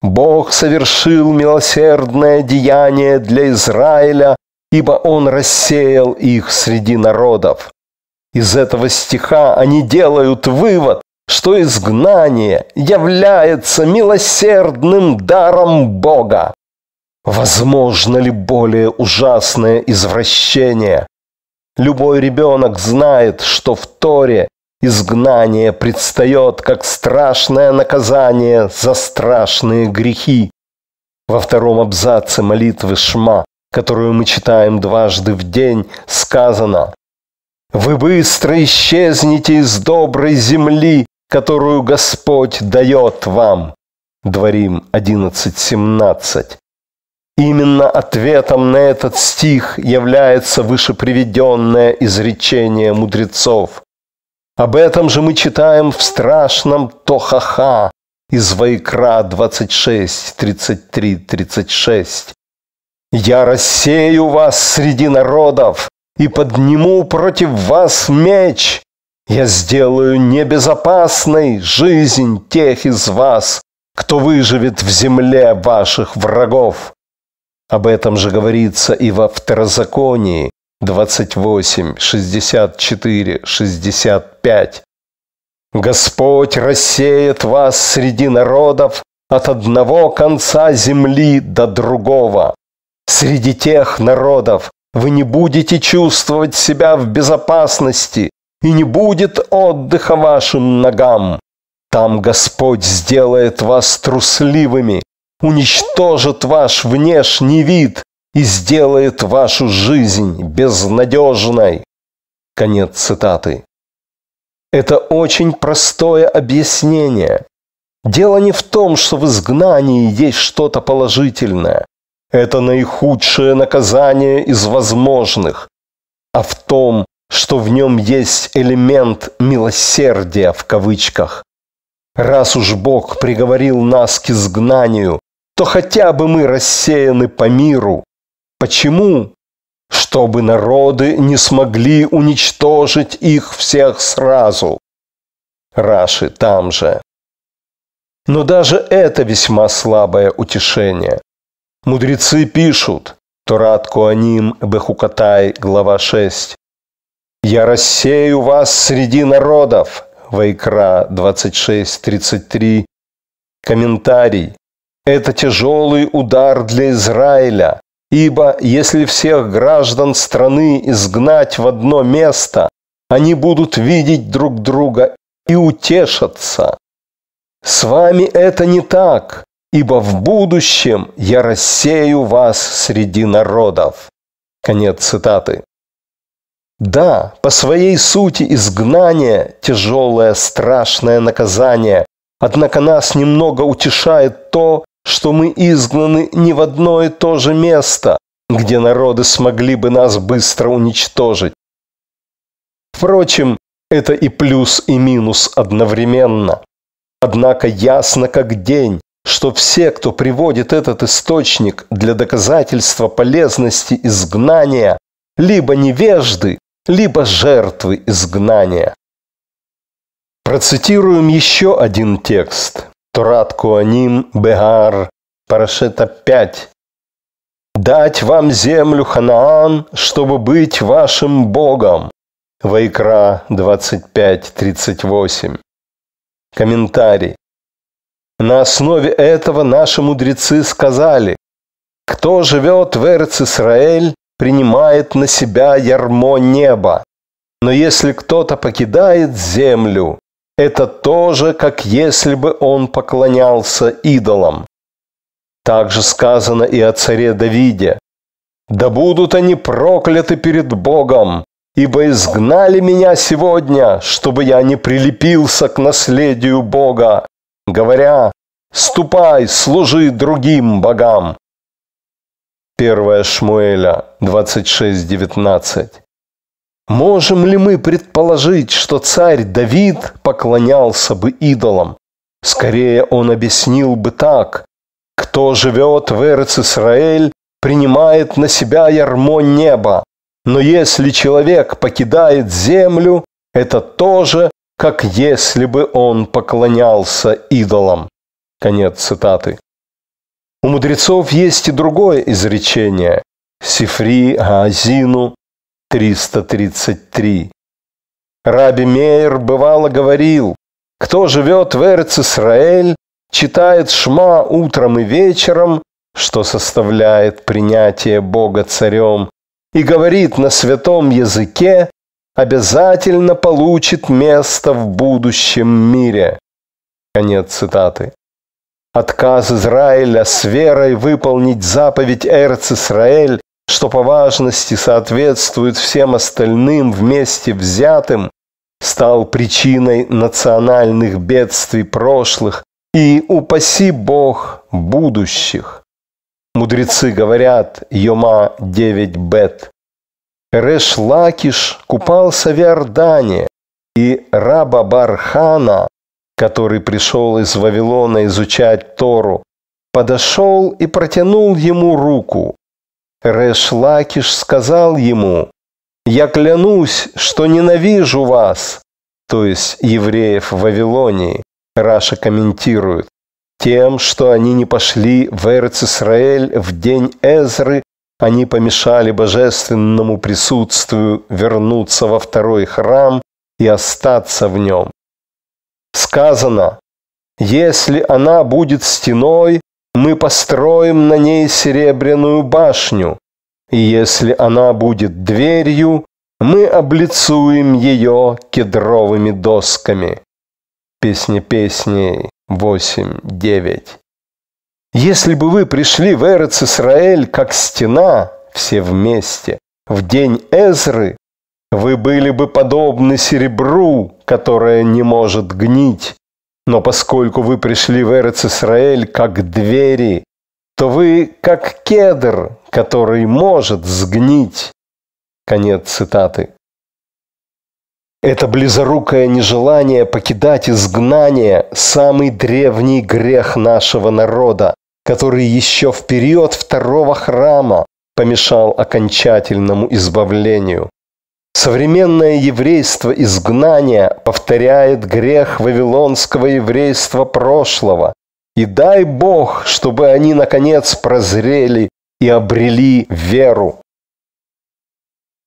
Бог совершил милосердное деяние для Израиля, ибо Он рассеял их среди народов. Из этого стиха они делают вывод, что изгнание является милосердным даром Бога. Возможно ли более ужасное извращение? Любой ребенок знает, что в Торе изгнание предстает как страшное наказание за страшные грехи. Во втором абзаце молитвы Шма, которую мы читаем дважды в день, сказано «Вы быстро исчезнете из доброй земли, которую Господь дает вам». Дворим 11.17. Именно ответом на этот стих является вышеприведенное изречение мудрецов. Об этом же мы читаем в страшном Тохаха из Вайкра 26, 33, 36. «Я рассею вас среди народов и подниму против вас меч. Я сделаю небезопасной жизнь тех из вас, кто выживет в земле ваших врагов. Об этом же говорится и во Второзаконии 28, 64, 65. Господь рассеет вас среди народов от одного конца земли до другого. Среди тех народов вы не будете чувствовать себя в безопасности, и не будет отдыха вашим ногам. Там Господь сделает вас трусливыми, уничтожит ваш внешний вид и сделает вашу жизнь безнадежной. Конец цитаты. Это очень простое объяснение. Дело не в том, что в изгнании есть что-то положительное. Это наихудшее наказание из возможных. А в том, что в нем есть элемент «милосердия» в кавычках. Раз уж Бог приговорил нас к изгнанию, то хотя бы мы рассеяны по миру. Почему? Чтобы народы не смогли уничтожить их всех сразу. Раши там же. Но даже это весьма слабое утешение. Мудрецы пишут, Торат Куаним Бехукатай, глава 6. «Я рассею вас среди народов». Вайкра 26.33. Комментарий. Это тяжелый удар для Израиля, ибо если всех граждан страны изгнать в одно место, они будут видеть друг друга и утешатся. С вами это не так ибо в будущем я рассею вас среди народов». Конец цитаты. Да, по своей сути изгнание – тяжелое, страшное наказание, однако нас немного утешает то, что мы изгнаны не в одно и то же место, где народы смогли бы нас быстро уничтожить. Впрочем, это и плюс, и минус одновременно. Однако ясно как день, что все, кто приводит этот источник для доказательства полезности изгнания, либо невежды, либо жертвы изгнания. Процитируем еще один текст. Турат Куаним Бегар, Парашета 5. «Дать вам землю Ханаан, чтобы быть вашим Богом». Вайкра 25.38. Комментарий. На основе этого наши мудрецы сказали, кто живет в Эрц-Исраэль, принимает на себя ярмо неба. Но если кто-то покидает землю, это тоже, как если бы он поклонялся идолам. Также сказано и о царе Давиде. «Да будут они прокляты перед Богом, ибо изгнали меня сегодня, чтобы я не прилепился к наследию Бога, говоря, «Ступай, служи другим богам». 1 Шмуэля 26.19 Можем ли мы предположить, что царь Давид поклонялся бы идолам? Скорее он объяснил бы так. Кто живет в Эрц-Исраэль, принимает на себя ярмо неба. Но если человек покидает землю, это тоже как если бы он поклонялся идолам. Конец цитаты. У мудрецов есть и другое изречение. Сифри Гаазину 333. Раби Мейер бывало говорил, кто живет в Эрц-Исраэль, читает Шма утром и вечером, что составляет принятие Бога царем, и говорит на святом языке, обязательно получит место в будущем мире. Конец цитаты. Отказ Израиля с верой выполнить заповедь Эрц-Исраэль, что по важности соответствует всем остальным вместе взятым, стал причиной национальных бедствий прошлых и, упаси Бог, будущих. Мудрецы говорят, Йома 9 бет, Реш Лакиш купался в Иордане, и раба Бархана, который пришел из Вавилона изучать Тору, подошел и протянул ему руку. Реш Лакиш сказал ему, «Я клянусь, что ненавижу вас», то есть евреев в Вавилонии, Раша комментирует, тем, что они не пошли в Эрц-Исраэль в день Эзры они помешали божественному присутствию вернуться во второй храм и остаться в нем. Сказано, если она будет стеной, мы построим на ней серебряную башню, и если она будет дверью, мы облицуем ее кедровыми досками. Песня песней 8-9. Если бы вы пришли в Эрец Исраэль как стена, все вместе, в день Эзры, вы были бы подобны серебру, которое не может гнить. Но поскольку вы пришли в Эрец Исраэль как двери, то вы как кедр, который может сгнить. Конец цитаты. Это близорукое нежелание покидать изгнание – самый древний грех нашего народа, который еще в период второго храма помешал окончательному избавлению. Современное еврейство изгнания повторяет грех вавилонского еврейства прошлого. И дай Бог, чтобы они, наконец, прозрели и обрели веру.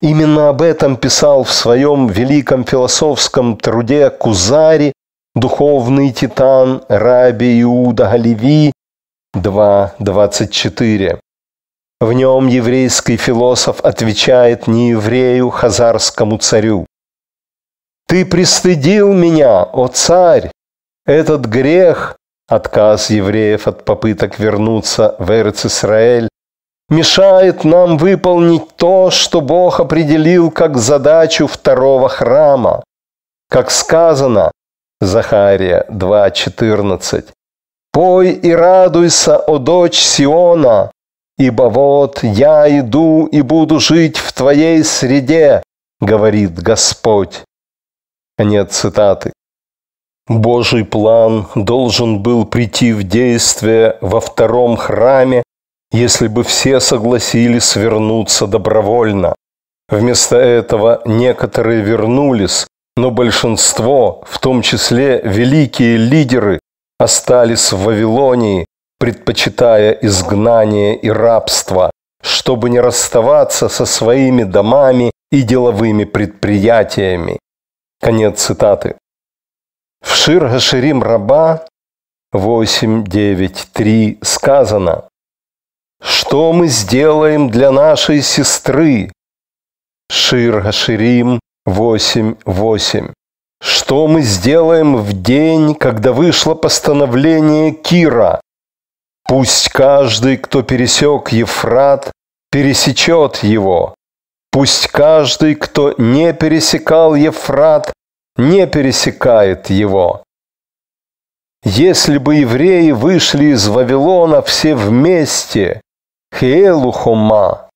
Именно об этом писал в своем великом философском труде Кузари, духовный титан Раби Иуда Галеви 2.24. В нем еврейский философ отвечает нееврею хазарскому царю. «Ты пристыдил меня, о царь! Этот грех, отказ евреев от попыток вернуться в Эрц-Исраэль, мешает нам выполнить то, что Бог определил как задачу второго храма. Как сказано, Захария 2.14, «Пой и радуйся, о дочь Сиона, Ибо вот я иду и буду жить в твоей среде, говорит Господь. Конец цитаты. Божий план должен был прийти в действие во втором храме, если бы все согласились вернуться добровольно. Вместо этого некоторые вернулись, но большинство, в том числе великие лидеры, остались в Вавилонии, предпочитая изгнание и рабство, чтобы не расставаться со своими домами и деловыми предприятиями. Конец цитаты. В Шир Гаширим Раба 8.9.3 сказано «Что мы сделаем для нашей сестры?» Шир Гаширим 8.8 «Что мы сделаем в день, когда вышло постановление Кира?» Пусть каждый, кто пересек Ефрат, пересечет его. Пусть каждый, кто не пересекал Ефрат, не пересекает его. Если бы евреи вышли из Вавилона все вместе, Хиэлухома,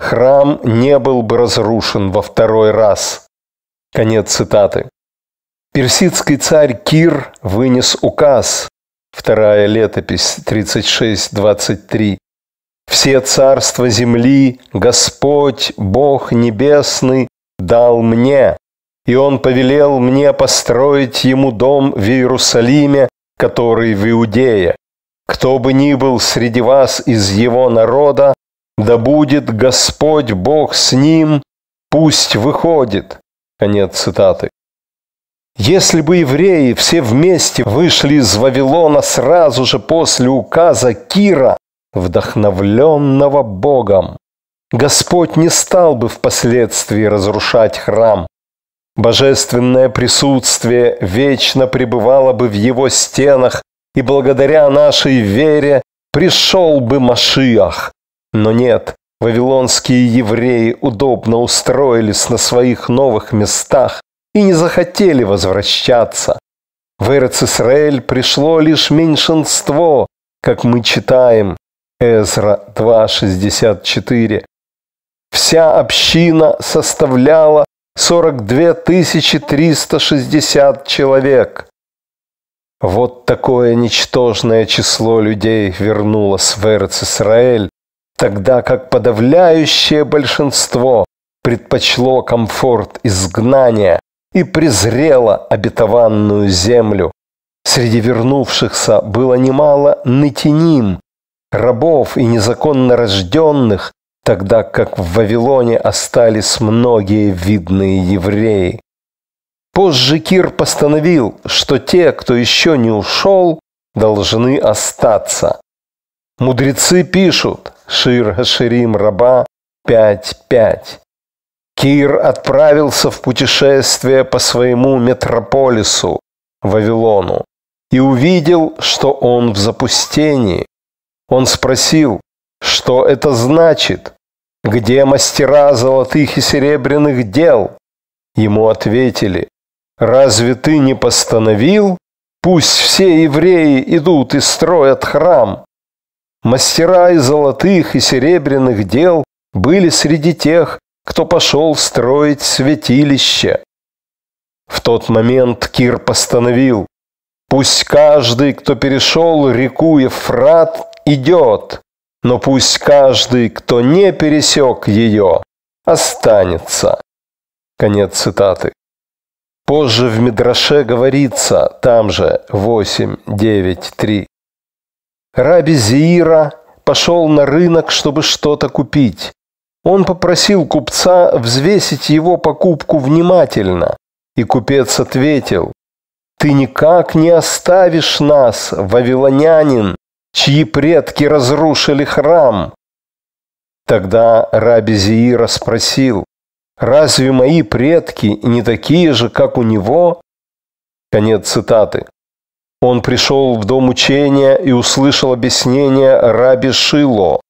храм не был бы разрушен во второй раз. Конец цитаты. Персидский царь Кир вынес указ, Вторая летопись 36.23. «Все царства земли Господь, Бог Небесный, дал мне, и Он повелел мне построить Ему дом в Иерусалиме, который в Иудее. Кто бы ни был среди вас из Его народа, да будет Господь Бог с ним, пусть выходит». Конец цитаты. Если бы евреи все вместе вышли из Вавилона сразу же после указа Кира, вдохновленного Богом, Господь не стал бы впоследствии разрушать храм. Божественное присутствие вечно пребывало бы в его стенах, и благодаря нашей вере пришел бы Машиах. Но нет, вавилонские евреи удобно устроились на своих новых местах, и не захотели возвращаться. В Эрцисраэль пришло лишь меньшинство, как мы читаем, Эзра 2.64. Вся община составляла 42 360 человек. Вот такое ничтожное число людей вернулось в Эрцисраэль, тогда как подавляющее большинство предпочло комфорт изгнания и презрела обетованную землю. Среди вернувшихся было немало нытиним, рабов и незаконно рожденных, тогда как в Вавилоне остались многие видные евреи. Позже Кир постановил, что те, кто еще не ушел, должны остаться. Мудрецы пишут, Шир Хаширим Раба 5.5. Кир отправился в путешествие по своему метрополису, Вавилону, и увидел, что он в запустении. Он спросил, что это значит, где мастера золотых и серебряных дел? Ему ответили, разве ты не постановил? Пусть все евреи идут и строят храм. Мастера из золотых и серебряных дел были среди тех, кто пошел строить святилище. В тот момент Кир постановил, пусть каждый, кто перешел реку Ефрат, идет, но пусть каждый, кто не пересек ее, останется. Конец цитаты. Позже в Мидраше говорится, там же 8, 9, 3. Раби Зиира пошел на рынок, чтобы что-то купить. Он попросил купца взвесить его покупку внимательно, и купец ответил, «Ты никак не оставишь нас, вавилонянин, чьи предки разрушили храм». Тогда Раби Зиира спросил, Разве мои предки не такие же, как у него? Конец цитаты. Он пришел в дом учения и услышал объяснение Раби Шило.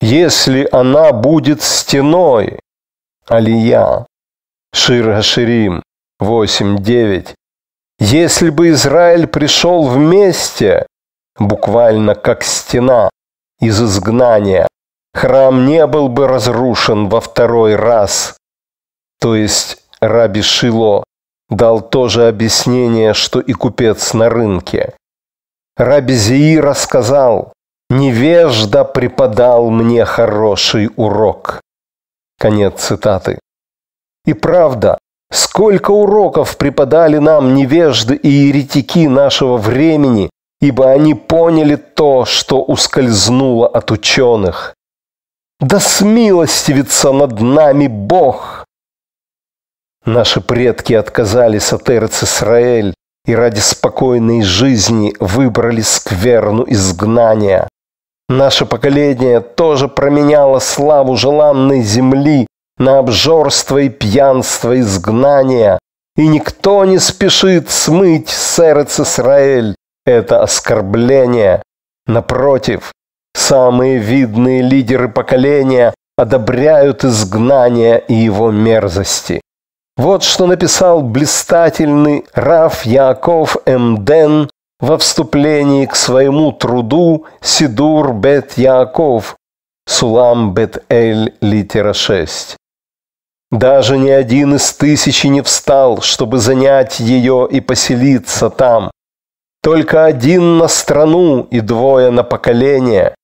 Если она будет стеной, Алия, Шир Гаширим, 8-9. Если бы Израиль пришел вместе, буквально как стена, из изгнания, храм не был бы разрушен во второй раз. То есть Раби Шило дал тоже объяснение, что и купец на рынке. Раби Зии рассказал, «Невежда преподал мне хороший урок». Конец цитаты. И правда, сколько уроков преподали нам невежды и еретики нашего времени, ибо они поняли то, что ускользнуло от ученых. Да смилостивится над нами Бог! Наши предки отказались от Эрц-Исраэль и ради спокойной жизни выбрали скверну изгнания. Наше поколение тоже променяло славу желанной земли на обжорство и пьянство изгнания, и никто не спешит смыть с Эрц-Исраэль это оскорбление. Напротив, Самые видные лидеры поколения одобряют изгнание и его мерзости. Вот что написал блистательный Раф Яков Эмден во вступлении к своему труду Сидур Бет Яков, Сулам Бет Эль, литера 6. Даже ни один из тысячи не встал, чтобы занять ее и поселиться там. Только один на страну и двое на поколение.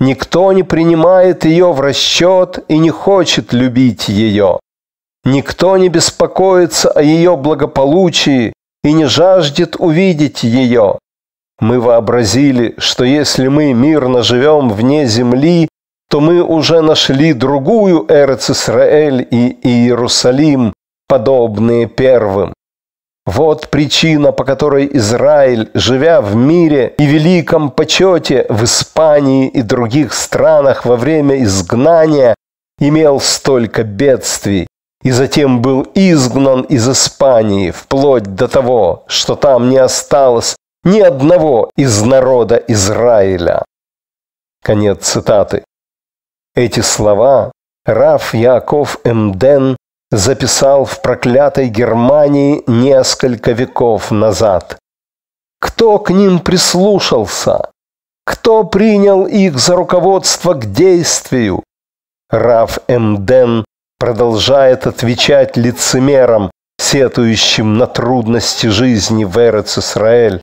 Никто не принимает ее в расчет и не хочет любить ее. Никто не беспокоится о ее благополучии и не жаждет увидеть ее. Мы вообразили, что если мы мирно живем вне земли, то мы уже нашли другую Эрец-Исраэль и Иерусалим, подобные первым. Вот причина, по которой Израиль, живя в мире и великом почете в Испании и других странах во время изгнания, имел столько бедствий и затем был изгнан из Испании вплоть до того, что там не осталось ни одного из народа Израиля. Конец цитаты. Эти слова Раф Яков Эмден записал в проклятой Германии несколько веков назад. Кто к ним прислушался? Кто принял их за руководство к действию? Раф Эмден продолжает отвечать лицемерам, сетующим на трудности жизни в Эрец-Исраэль.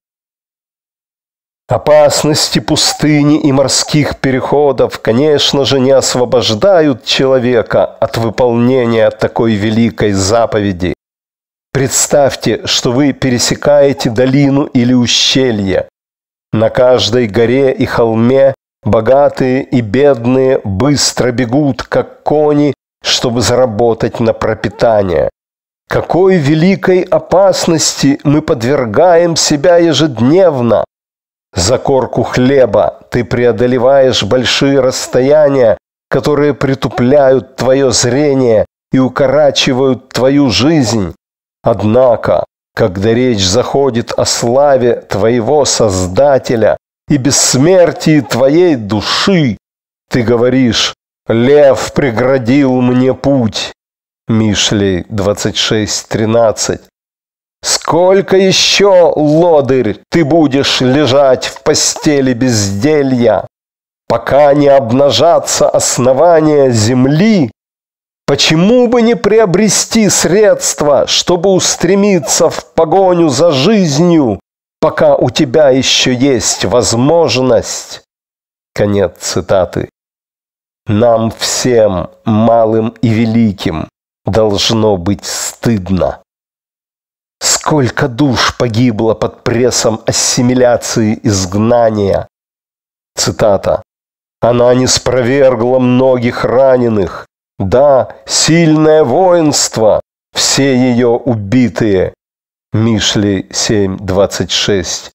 Опасности пустыни и морских переходов, конечно же, не освобождают человека от выполнения такой великой заповеди. Представьте, что вы пересекаете долину или ущелье. На каждой горе и холме богатые и бедные быстро бегут, как кони, чтобы заработать на пропитание. Какой великой опасности мы подвергаем себя ежедневно, за корку хлеба ты преодолеваешь большие расстояния, которые притупляют твое зрение и укорачивают твою жизнь. Однако, когда речь заходит о славе твоего Создателя и бессмертии твоей души, ты говоришь «Лев преградил мне путь». Мишлей 26.13. Сколько еще, лодырь, ты будешь лежать в постели безделья, пока не обнажатся основания земли Почему бы не приобрести средства, чтобы устремиться в погоню за жизнью, пока у тебя еще есть возможность? Конец цитаты. Нам всем, малым и великим, должно быть стыдно. Сколько душ погибло под прессом ассимиляции изгнания. Цитата. Она не спровергла многих раненых. Да, сильное воинство, все ее убитые. Мишли 7.26.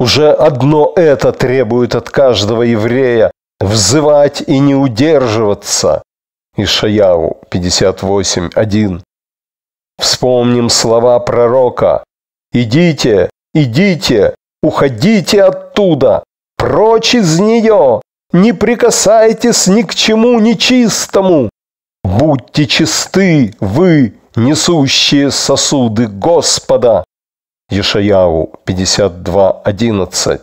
Уже одно это требует от каждого еврея взывать и не удерживаться. Ишаяу 58.1. Вспомним слова пророка. «Идите, идите, уходите оттуда, прочь из нее, не прикасайтесь ни к чему нечистому. Будьте чисты, вы, несущие сосуды Господа». Ешаяу 52.11.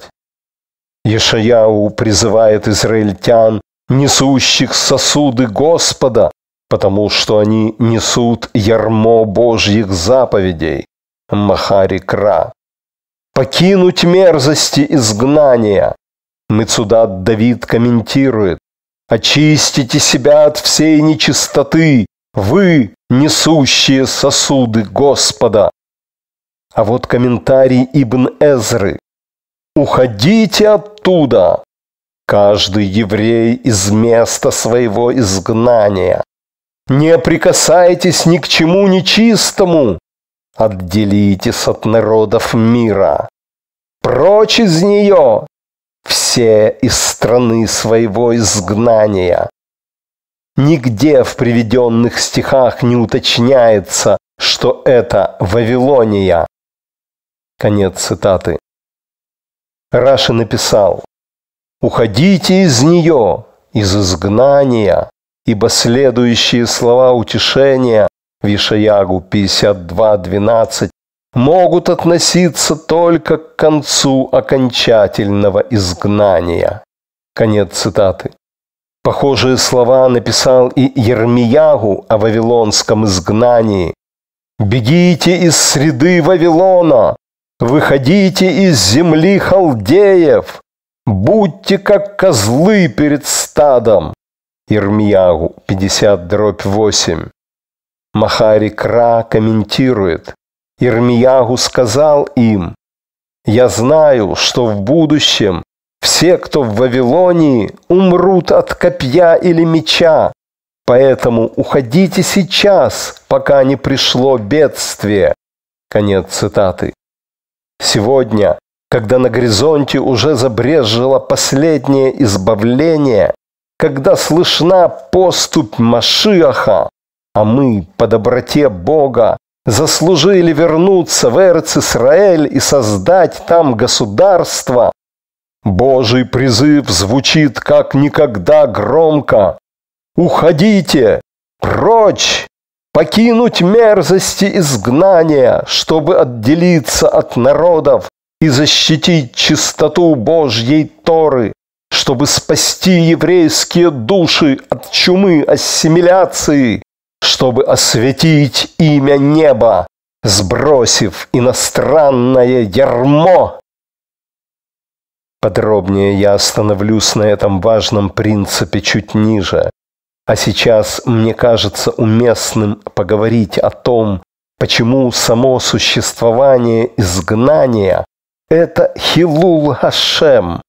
Ешаяу призывает израильтян, несущих сосуды Господа, потому что они несут ярмо Божьих заповедей. Махари Кра. Покинуть мерзости изгнания. Мецудат Давид комментирует. Очистите себя от всей нечистоты, вы, несущие сосуды Господа. А вот комментарий Ибн Эзры. Уходите оттуда, каждый еврей из места своего изгнания. Не прикасайтесь ни к чему нечистому, отделитесь от народов мира. Прочь из нее все из страны своего изгнания. Нигде в приведенных стихах не уточняется, что это Вавилония. Конец цитаты. Раши написал, «Уходите из нее, из изгнания, ибо следующие слова утешения Вишаягу 52.12 могут относиться только к концу окончательного изгнания». Конец цитаты. Похожие слова написал и Ермиягу о вавилонском изгнании. «Бегите из среды Вавилона, выходите из земли халдеев, будьте как козлы перед стадом». Ирмиягу 50 дробь 8. Махари Кра комментирует. Ирмиягу сказал им, «Я знаю, что в будущем все, кто в Вавилонии, умрут от копья или меча, поэтому уходите сейчас, пока не пришло бедствие». Конец цитаты. Сегодня, когда на горизонте уже забрежило последнее избавление, когда слышна поступь Машиаха, а мы по доброте Бога заслужили вернуться в Эрц-Исраэль и создать там государство, Божий призыв звучит как никогда громко. «Уходите! Прочь! Покинуть мерзости изгнания, чтобы отделиться от народов и защитить чистоту Божьей Торы, чтобы спасти еврейские души от чумы ассимиляции, чтобы осветить имя неба, сбросив иностранное ярмо. Подробнее я остановлюсь на этом важном принципе чуть ниже. А сейчас мне кажется уместным поговорить о том, почему само существование изгнания – это Хилул Хашем,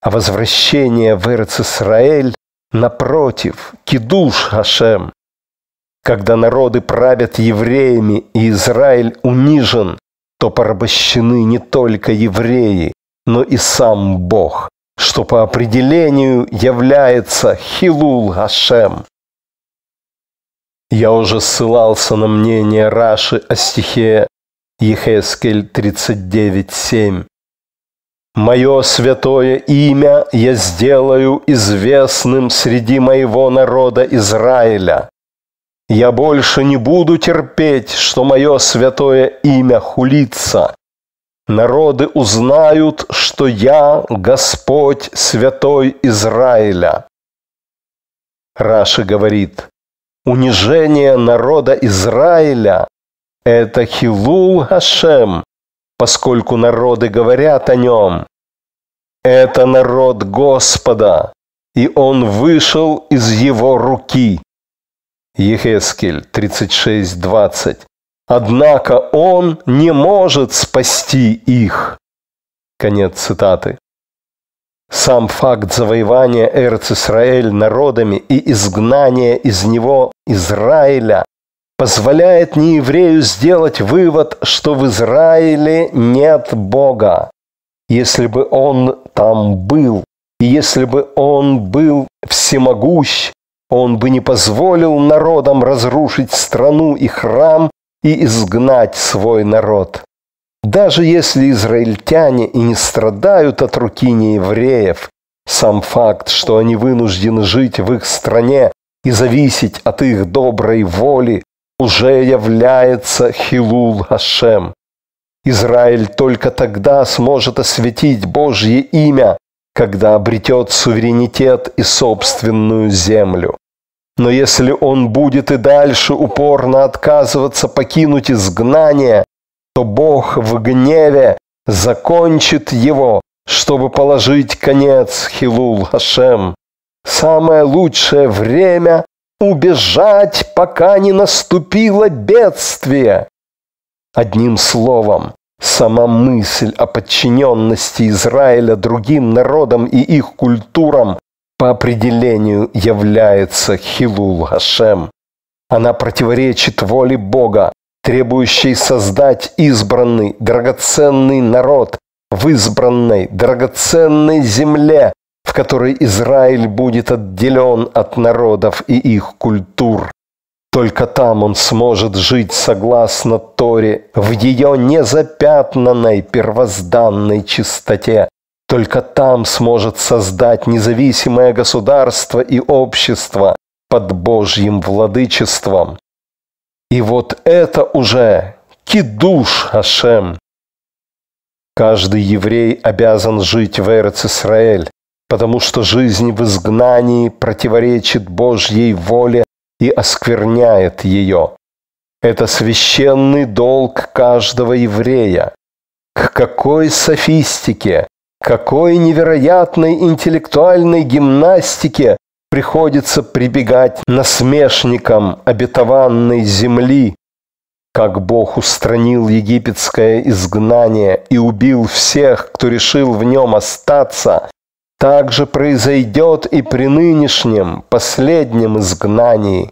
а возвращение в Эрцисраэль, напротив, Кидуш Хашем. Когда народы правят евреями и Израиль унижен, то порабощены не только евреи, но и сам Бог, что по определению является Хилул Хашем. Я уже ссылался на мнение Раши о стихе Ехескель 39.7. Мое святое имя я сделаю известным среди моего народа Израиля. Я больше не буду терпеть, что мое святое имя хулится. Народы узнают, что я Господь святой Израиля. Раши говорит, унижение народа Израиля – это Хилул Хашем, поскольку народы говорят о нем. Это народ Господа, и он вышел из его руки. Ехескель 36.20. Однако он не может спасти их. Конец цитаты. Сам факт завоевания Эрц-Исраэль народами и изгнания из него Израиля позволяет нееврею сделать вывод, что в Израиле нет Бога. Если бы он там был, и если бы он был всемогущ, он бы не позволил народам разрушить страну и храм и изгнать свой народ. Даже если израильтяне и не страдают от руки неевреев, сам факт, что они вынуждены жить в их стране и зависеть от их доброй воли, уже является Хилул Хашем. Израиль только тогда сможет осветить Божье имя, когда обретет суверенитет и собственную землю. Но если он будет и дальше упорно отказываться покинуть изгнание, то Бог в гневе закончит его, чтобы положить конец Хилул Хашем. Самое лучшее время убежать, пока не наступило бедствие. Одним словом, сама мысль о подчиненности Израиля другим народам и их культурам по определению является Хилул Хашем. Она противоречит воле Бога, требующей создать избранный, драгоценный народ в избранной, драгоценной земле, в которой Израиль будет отделен от народов и их культур. Только там он сможет жить согласно Торе, в ее незапятнанной первозданной чистоте. Только там сможет создать независимое государство и общество под Божьим владычеством. И вот это уже кидуш Хашем. Каждый еврей обязан жить в Эрец-Исраэль, потому что жизнь в изгнании противоречит Божьей воле и оскверняет ее. Это священный долг каждого еврея. К какой софистике, какой невероятной интеллектуальной гимнастике приходится прибегать насмешникам обетованной земли, как Бог устранил египетское изгнание и убил всех, кто решил в нем остаться, так же произойдет и при нынешнем, последнем изгнании.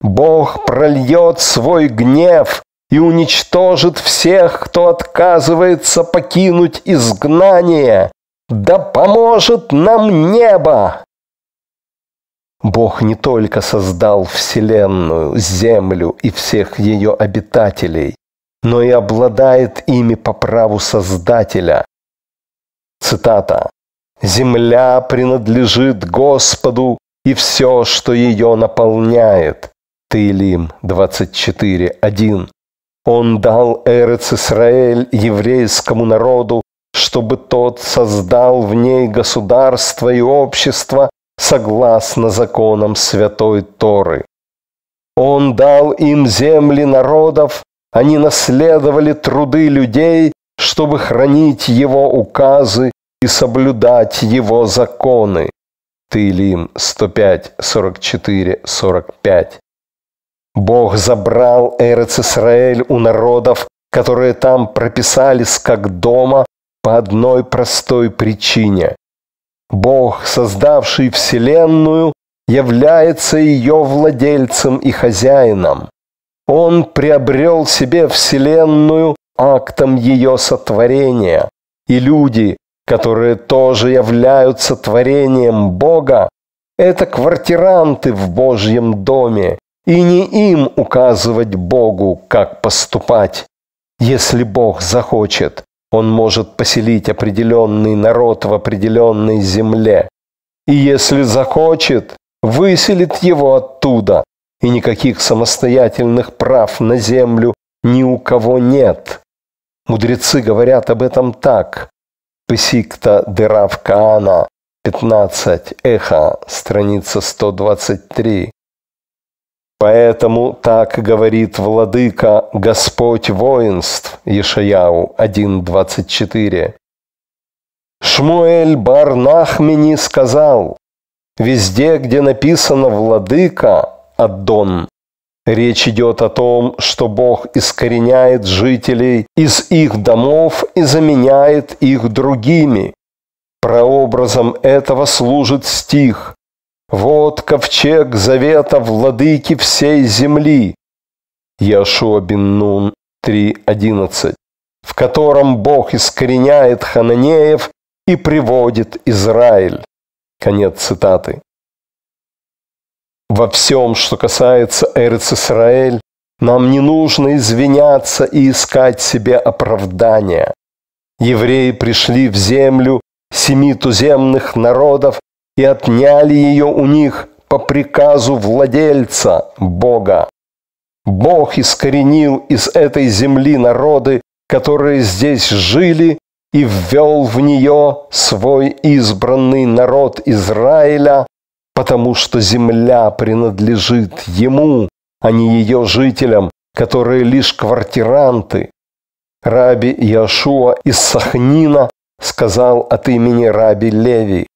Бог прольет свой гнев и уничтожит всех, кто отказывается покинуть изгнание. Да поможет нам небо! Бог не только создал Вселенную, Землю и всех ее обитателей, но и обладает ими по праву Создателя. Цитата. Земля принадлежит Господу и все, что ее наполняет. Таилим 24.1. Он дал Эрец Исраэль еврейскому народу, чтобы тот создал в ней государство и общество согласно законам Святой Торы. Он дал им земли народов, они наследовали труды людей, чтобы хранить его указы и соблюдать его законы. Тылим 105, 44, 45. Бог забрал Эрец Исраэль у народов, которые там прописались как дома по одной простой причине. Бог, создавший Вселенную, является ее владельцем и хозяином. Он приобрел себе Вселенную актом ее сотворения, и люди, которые тоже являются творением Бога, это квартиранты в Божьем доме, и не им указывать Богу, как поступать. Если Бог захочет, Он может поселить определенный народ в определенной земле. И если захочет, выселит его оттуда, и никаких самостоятельных прав на землю ни у кого нет. Мудрецы говорят об этом так. Песикта Дерав Каана, 15, Эхо, страница 123. Поэтому так говорит владыка Господь воинств Ешаяу 1.24. Шмуэль Барнахмени сказал, везде, где написано «владыка», «аддон», речь идет о том, что Бог искореняет жителей из их домов и заменяет их другими. Прообразом этого служит стих «Вот ковчег завета владыки всей земли» Яшуа бин Нун 3.11, в котором Бог искореняет хананеев и приводит Израиль. Конец цитаты. Во всем, что касается Эрец Исраэль, нам не нужно извиняться и искать себе оправдания. Евреи пришли в землю семи туземных народов и отняли ее у них по приказу владельца Бога. Бог искоренил из этой земли народы, которые здесь жили и ввел в нее свой избранный народ Израиля, потому что земля принадлежит ему, а не ее жителям, которые лишь квартиранты. Раби Яшуа из Сахнина сказал от имени Раби Леви.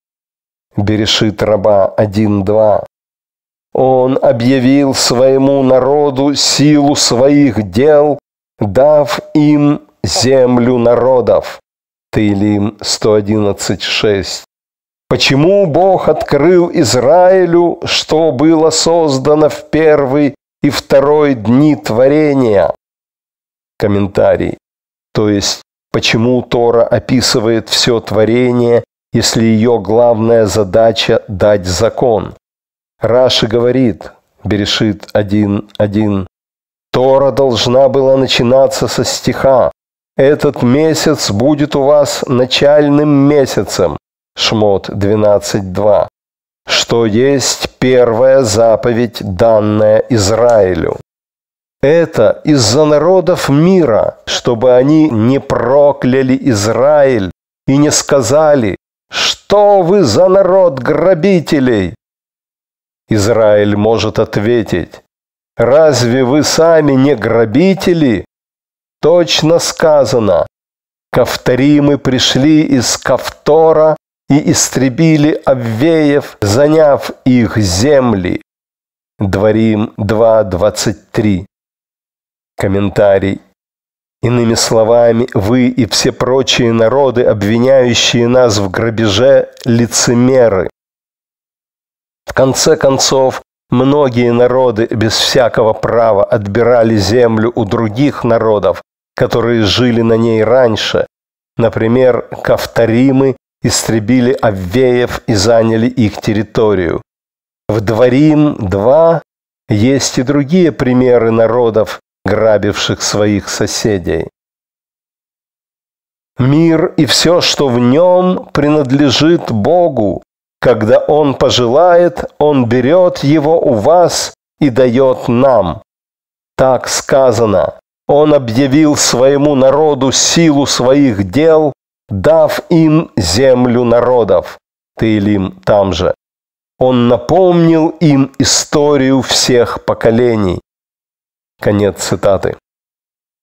Берешит раба 1.2. Он объявил своему народу силу своих дел, дав им землю народов. Таилим 111.6. Почему Бог открыл Израилю, что было создано в первый и второй дни творения? Комментарий. То есть, почему Тора описывает все творение, если ее главная задача – дать закон? Раши говорит, Берешит 1.1, Тора должна была начинаться со стиха этот месяц будет у вас начальным месяцем. Шмот 12.2. Что есть первая заповедь, данная Израилю. Это из-за народов мира, чтобы они не прокляли Израиль и не сказали, что вы за народ грабителей. Израиль может ответить, разве вы сами не грабители, Точно сказано, Кавторимы пришли из Кавтора и истребили Аввеев, заняв их земли. Дворим 2.23. Комментарий. Иными словами, вы и все прочие народы, обвиняющие нас в грабеже, лицемеры. В конце концов, многие народы без всякого права отбирали землю у других народов, которые жили на ней раньше. Например, Кавторимы истребили Аввеев и заняли их территорию. В Дворим-2 есть и другие примеры народов, грабивших своих соседей. Мир и все, что в нем, принадлежит Богу. Когда Он пожелает, Он берет его у вас и дает нам. Так сказано, он объявил своему народу силу своих дел, дав им землю народов. Таилим там же. Он напомнил им историю всех поколений. Конец цитаты.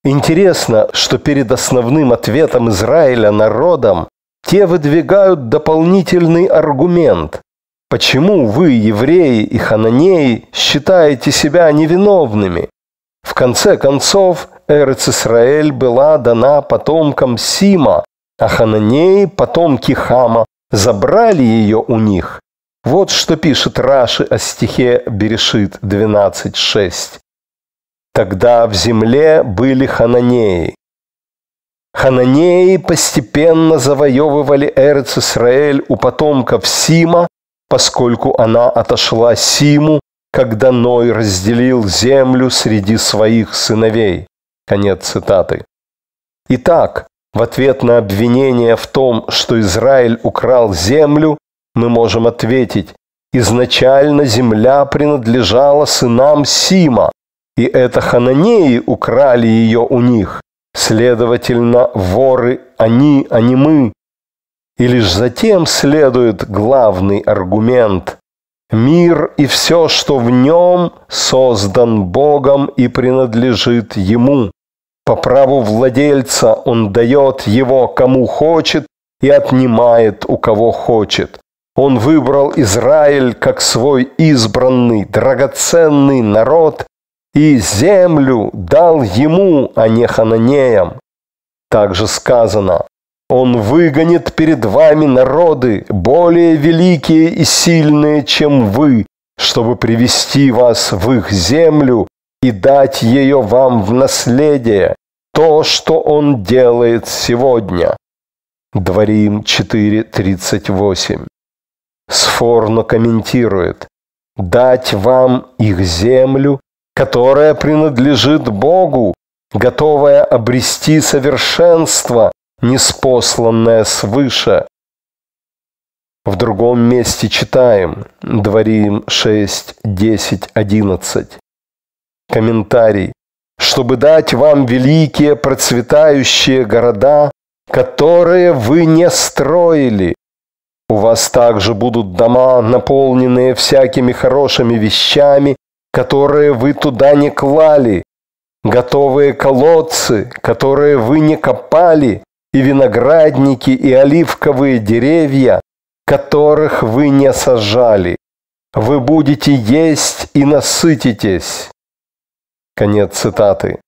Интересно, что перед основным ответом Израиля народом те выдвигают дополнительный аргумент. Почему вы, евреи и хананеи, считаете себя невиновными? В конце концов, Эрец-Исраэль была дана потомкам Сима, а Хананеи, потомки Хама, забрали ее у них. Вот что пишет Раши о стихе Берешит 12.6. Тогда в земле были хананеи. Хананеи постепенно завоевывали Эрец-Исраэль у потомков Сима, поскольку она отошла Симу когда Ной разделил землю среди своих сыновей. Конец цитаты. Итак, в ответ на обвинение в том, что Израиль украл землю, мы можем ответить, изначально земля принадлежала сынам Сима, и это хананеи украли ее у них. Следовательно, воры они, а не мы. И лишь затем следует главный аргумент – Мир и все, что в нем, создан Богом и принадлежит Ему. По праву владельца Он дает его кому хочет и отнимает у кого хочет. Он выбрал Израиль как свой избранный, драгоценный народ и землю дал ему, а не хананеям. Также сказано, он выгонит перед вами народы, более великие и сильные, чем вы, чтобы привести вас в их землю и дать ее вам в наследие, то, что он делает сегодня. Дворим 4.38. Сфорно комментирует, дать вам их землю, которая принадлежит Богу, готовая обрести совершенство, неспосланное свыше. В другом месте читаем, Дворим 6, 10, 11. Комментарий. Чтобы дать вам великие процветающие города, которые вы не строили. У вас также будут дома, наполненные всякими хорошими вещами, которые вы туда не клали, готовые колодцы, которые вы не копали, и виноградники, и оливковые деревья, которых вы не сажали. Вы будете есть и насытитесь. Конец цитаты.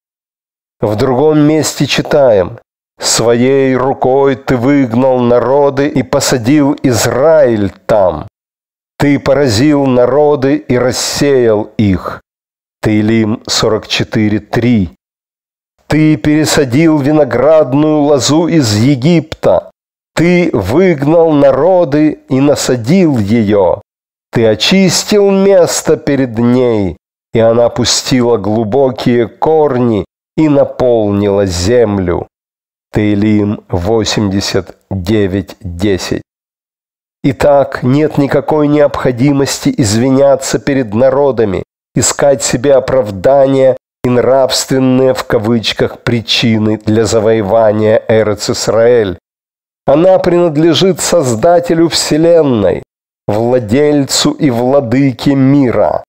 В другом месте читаем. «Своей рукой ты выгнал народы и посадил Израиль там. Ты поразил народы и рассеял их». Таилим 44.3. Ты пересадил виноградную лозу из Египта. Ты выгнал народы и насадил ее. Ты очистил место перед ней, и она пустила глубокие корни и наполнила землю. Таилим 89.10 Итак, нет никакой необходимости извиняться перед народами, искать себе оправдания и нравственные в кавычках причины для завоевания Эрец-Исраэль. Она принадлежит Создателю Вселенной, владельцу и владыке мира.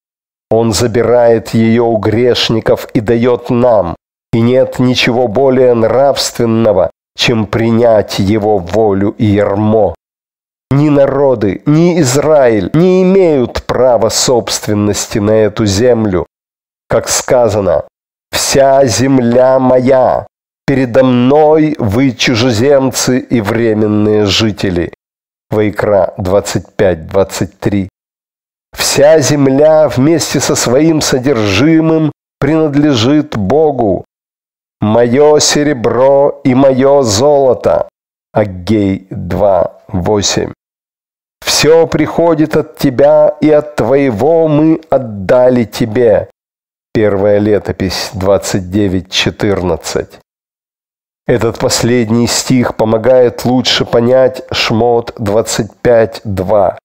Он забирает ее у грешников и дает нам, и нет ничего более нравственного, чем принять его волю и ярмо. Ни народы, ни Израиль не имеют права собственности на эту землю, как сказано, «Вся земля моя, передо мной вы чужеземцы и временные жители». Вайкра 25-23. Вся земля вместе со своим содержимым принадлежит Богу. Мое серебро и мое золото. Аггей 2.8. Все приходит от Тебя, и от Твоего мы отдали Тебе. Первая летопись 29.14. Этот последний стих помогает лучше понять Шмот 25.2.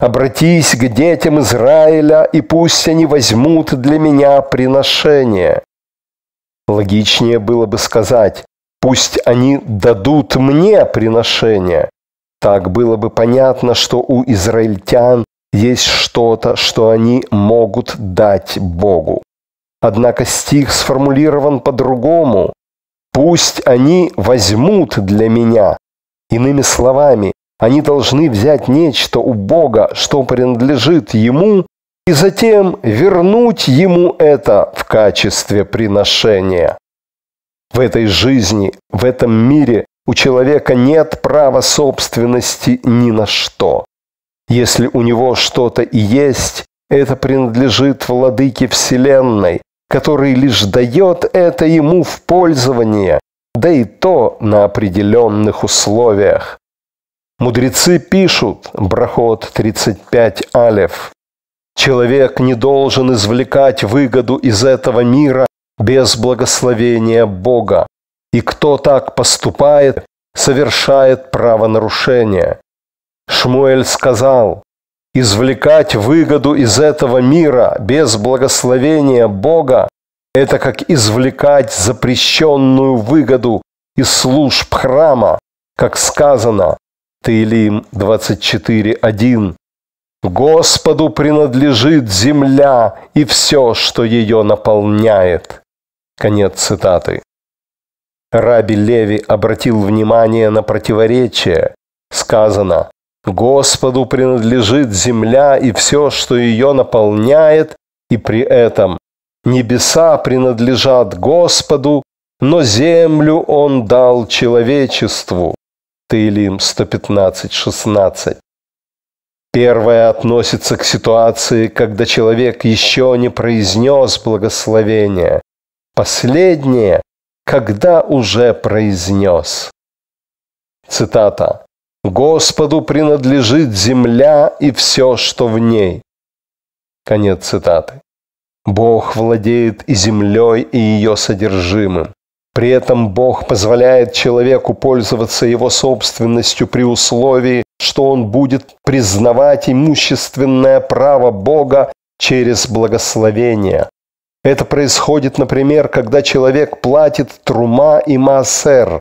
«Обратись к детям Израиля, и пусть они возьмут для меня приношение». Логичнее было бы сказать, пусть они дадут мне приношение. Так было бы понятно, что у израильтян есть что-то, что они могут дать Богу. Однако стих сформулирован по-другому. «Пусть они возьмут для меня». Иными словами, они должны взять нечто у Бога, что принадлежит Ему, и затем вернуть Ему это в качестве приношения. В этой жизни, в этом мире у человека нет права собственности ни на что. Если у него что-то и есть, это принадлежит владыке Вселенной, который лишь дает это ему в пользование, да и то на определенных условиях. Мудрецы пишут, Брахот 35 Алев, «Человек не должен извлекать выгоду из этого мира без благословения Бога, и кто так поступает, совершает правонарушение». Шмуэль сказал, Извлекать выгоду из этого мира без благословения Бога – это как извлекать запрещенную выгоду из служб храма, как сказано Таилим 24.1. Господу принадлежит земля и все, что ее наполняет. Конец цитаты. Раби Леви обратил внимание на противоречие. Сказано, Господу принадлежит земля и все, что ее наполняет, и при этом небеса принадлежат Господу, но землю Он дал человечеству. Таилим 115.16. Первое относится к ситуации, когда человек еще не произнес благословение. Последнее, когда уже произнес. Цитата. «Господу принадлежит земля и все, что в ней». Конец цитаты. Бог владеет и землей, и ее содержимым. При этом Бог позволяет человеку пользоваться его собственностью при условии, что он будет признавать имущественное право Бога через благословение. Это происходит, например, когда человек платит трума и маасер,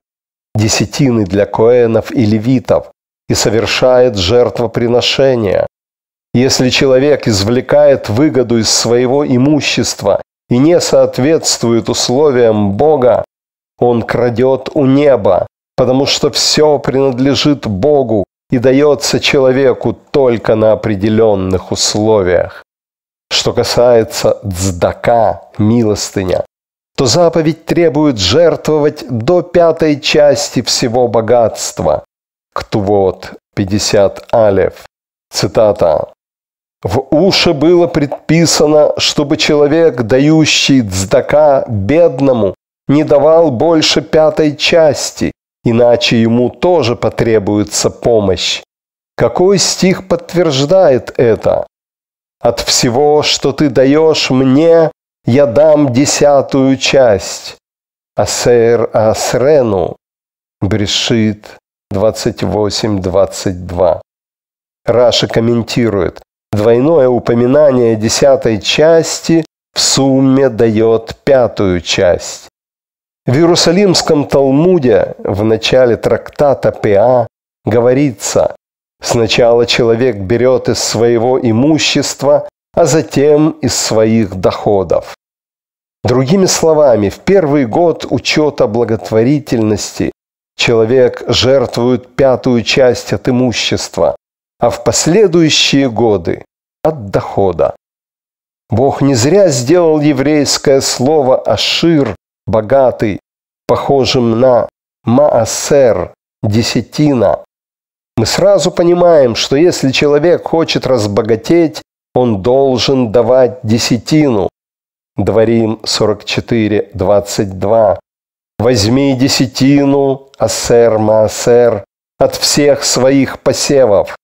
десятины для коэнов и левитов, и совершает жертвоприношение. Если человек извлекает выгоду из своего имущества и не соответствует условиям Бога, он крадет у неба, потому что все принадлежит Богу и дается человеку только на определенных условиях. Что касается дздака, милостыня, то заповедь требует жертвовать до пятой части всего богатства. Ктувот 50 алев. Цитата. В уши было предписано, чтобы человек, дающий дздака бедному, не давал больше пятой части, иначе ему тоже потребуется помощь. Какой стих подтверждает это? От всего, что ты даешь мне, я дам десятую часть. Асер Асрену. Брешит 28-22. Раша комментирует. Двойное упоминание десятой части в сумме дает пятую часть. В Иерусалимском Талмуде в начале трактата Пеа говорится, сначала человек берет из своего имущества, а затем из своих доходов. Другими словами, в первый год учета благотворительности человек жертвует пятую часть от имущества, а в последующие годы – от дохода. Бог не зря сделал еврейское слово «ашир» богатый, похожим на маасер, десятина, мы сразу понимаем, что если человек хочет разбогатеть, он должен давать десятину. Дворим 44, 22. Возьми десятину, асер, маасер, от всех своих посевов.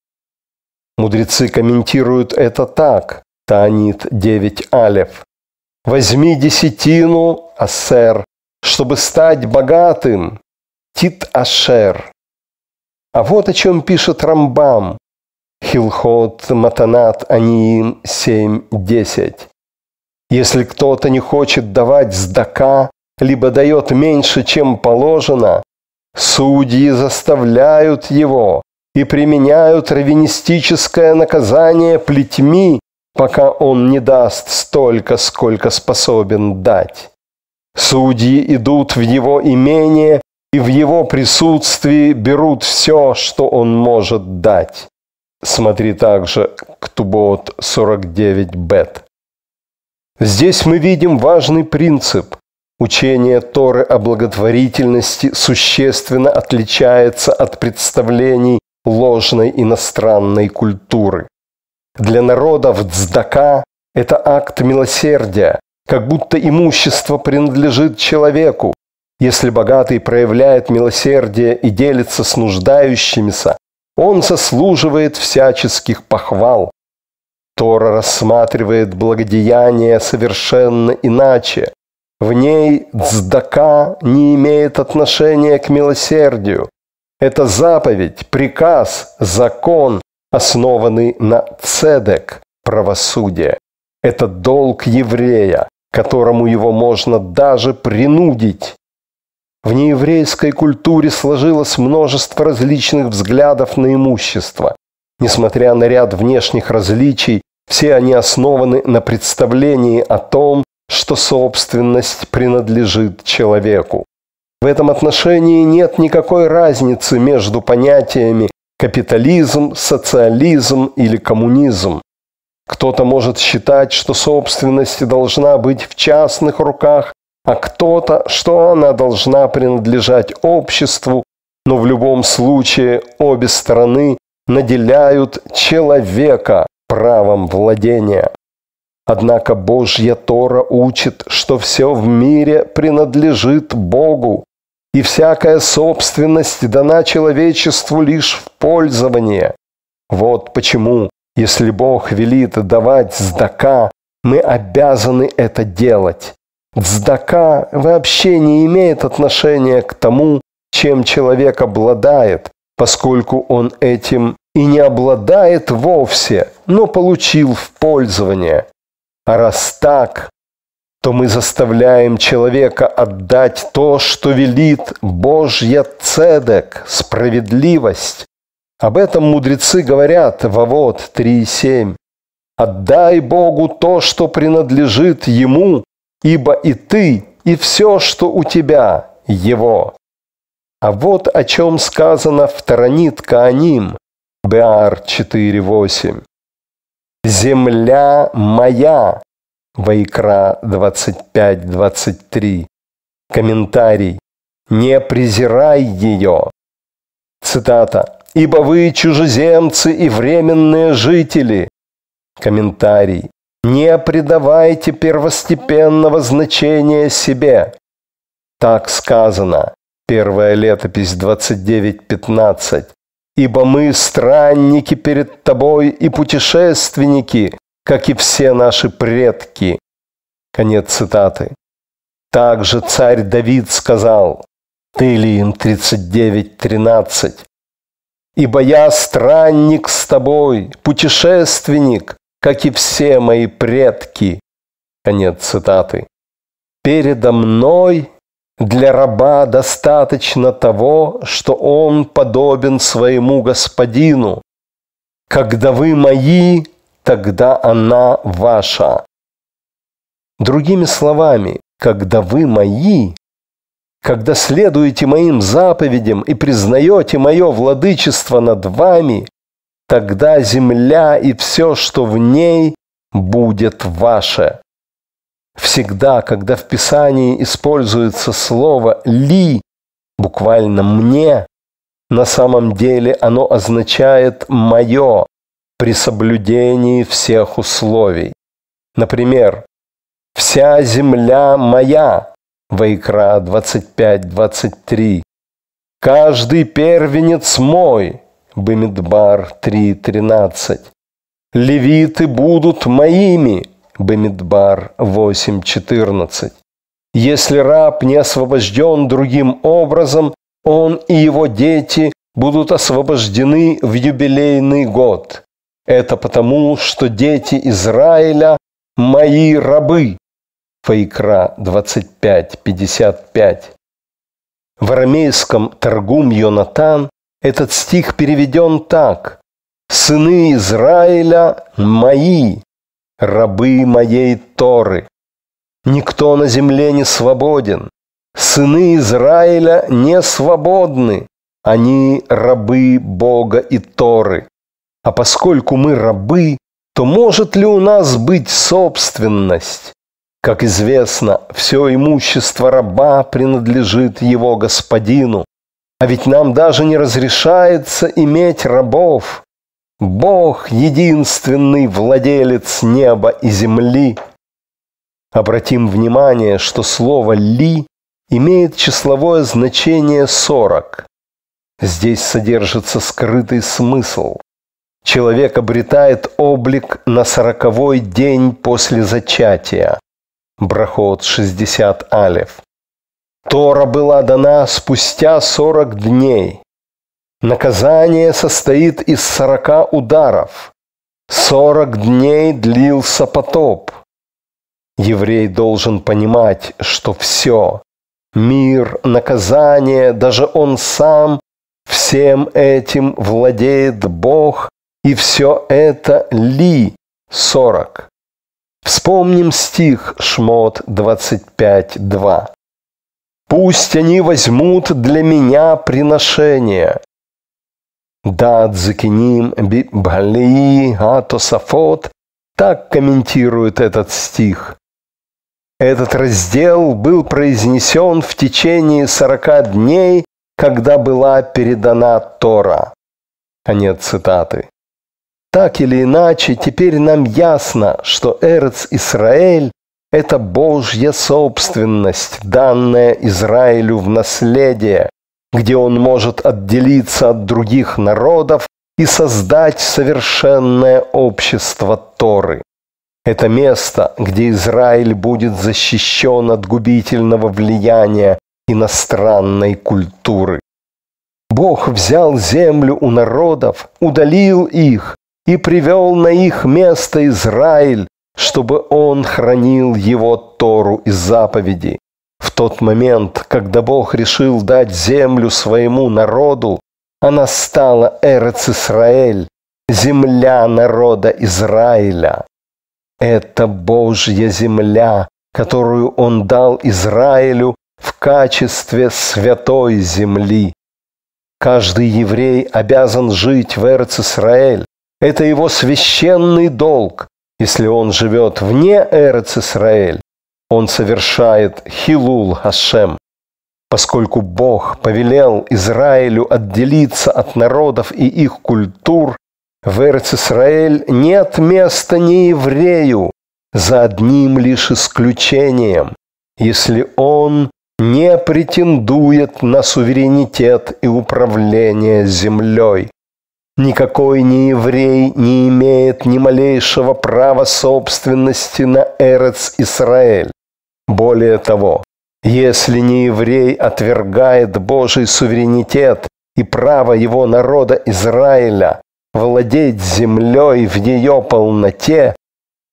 Мудрецы комментируют это так. Таанит 9 алев. Возьми десятину, асер, чтобы стать богатым. Тит ашер. А вот о чем пишет Рамбам. Хилхот Матанат Аниим 7.10. Если кто-то не хочет давать сдака, либо дает меньше, чем положено, судьи заставляют его и применяют раввинистическое наказание плетьми пока он не даст столько, сколько способен дать. Судьи идут в его имение и в его присутствии берут все, что он может дать. Смотри также Ктубот 49 бет. Здесь мы видим важный принцип. Учение Торы о благотворительности существенно отличается от представлений ложной иностранной культуры. Для народов дздака – это акт милосердия, как будто имущество принадлежит человеку. Если богатый проявляет милосердие и делится с нуждающимися, он заслуживает всяческих похвал. Тора рассматривает благодеяние совершенно иначе. В ней дздака не имеет отношения к милосердию. Это заповедь, приказ, закон, основанный на цедек, правосудие. Это долг еврея, которому его можно даже принудить. В нееврейской культуре сложилось множество различных взглядов на имущество. Несмотря на ряд внешних различий, все они основаны на представлении о том, что собственность принадлежит человеку. В этом отношении нет никакой разницы между понятиями капитализм, социализм или коммунизм. Кто-то может считать, что собственность должна быть в частных руках, а кто-то, что она должна принадлежать обществу, но в любом случае обе стороны наделяют человека правом владения. Однако Божья Тора учит, что все в мире принадлежит Богу, и всякая собственность дана человечеству лишь в пользование. Вот почему, если Бог велит давать сдака, мы обязаны это делать. Цдака вообще не имеет отношения к тому, чем человек обладает, поскольку он этим и не обладает вовсе, но получил в пользование. А раз так, то мы заставляем человека отдать то, что велит Божья цедек, справедливость. Об этом мудрецы говорят в Авод 3.7. «Отдай Богу то, что принадлежит Ему, ибо и ты, и все, что у тебя, Его». А вот о чем сказано в Таранит Кааним, Беар 4.8. «Земля моя». Вайкра 25-23. Комментарий. «Не презирай ее». Цитата. «Ибо вы чужеземцы и временные жители». Комментарий. «Не придавайте первостепенного значения себе». Так сказано. Первая летопись 29.15 ибо мы странники перед тобой и путешественники, как и все наши предки». Конец цитаты. Также царь Давид сказал, Тылиим 39.13, «Ибо я странник с тобой, путешественник, как и все мои предки». Конец цитаты. «Передо мной для раба достаточно того, что он подобен своему господину. Когда вы мои, тогда она ваша. Другими словами, когда вы мои, когда следуете моим заповедям и признаете мое владычество над вами, тогда земля и все, что в ней, будет ваше. Всегда, когда в Писании используется слово «ли», буквально «мне», на самом деле оно означает «мое» при соблюдении всех условий. Например, «Вся земля моя» Вайкра 25-23. «Каждый первенец мой» Бамидбар 3.13. «Левиты будут моими» Бамидбар 8.14. Если раб не освобожден другим образом, он и его дети будут освобождены в юбилейный год. Это потому, что дети Израиля – мои рабы. Фаикра 25.55. В арамейском Торгум Йонатан этот стих переведен так. «Сыны Израиля – мои, рабы моей Торы. Никто на земле не свободен. Сыны Израиля не свободны. Они рабы Бога и Торы. А поскольку мы рабы, то может ли у нас быть собственность? Как известно, все имущество раба принадлежит его господину. А ведь нам даже не разрешается иметь рабов. Бог – единственный владелец неба и земли. Обратим внимание, что слово «ли» имеет числовое значение 40. Здесь содержится скрытый смысл. Человек обретает облик на сороковой день после зачатия. Брахот 60 алев. Тора была дана спустя 40 дней. Наказание состоит из сорока ударов. Сорок дней длился потоп. Еврей должен понимать, что все, мир, наказание, даже он сам, всем этим владеет Бог, и все это ли 40. Вспомним стих Шмот 25.2. Пусть они возьмут для меня приношение. Дат закиним бхалии атосафот так комментирует этот стих. Этот раздел был произнесен в течение сорока дней, когда была передана Тора. Конец цитаты. Так или иначе, теперь нам ясно, что Эрц Исраэль – это Божья собственность, данная Израилю в наследие, где он может отделиться от других народов и создать совершенное общество Торы. Это место, где Израиль будет защищен от губительного влияния иностранной культуры. Бог взял землю у народов, удалил их и привел на их место Израиль, чтобы он хранил его Тору и заповеди. В тот момент, когда Бог решил дать землю своему народу, она стала Эрец Исраэль, земля народа Израиля. Это Божья земля, которую Он дал Израилю в качестве святой земли. Каждый еврей обязан жить в Эрц-Исраэль. Это его священный долг. Если он живет вне Эрц-Исраэль, он совершает Хилул Хашем. Поскольку Бог повелел Израилю отделиться от народов и их культур, в Эрц-Исраэль нет места не еврею, за одним лишь исключением, если он не претендует на суверенитет и управление землей. Никакой не еврей не имеет ни малейшего права собственности на Эрец-Исраэль. Более того, если не еврей отвергает Божий суверенитет и право его народа Израиля владеть землей в ее полноте,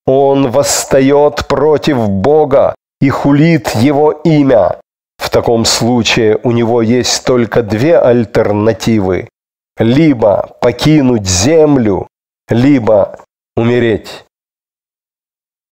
он восстает против Бога и хулит его имя. В таком случае у него есть только две альтернативы. Либо покинуть землю, либо умереть.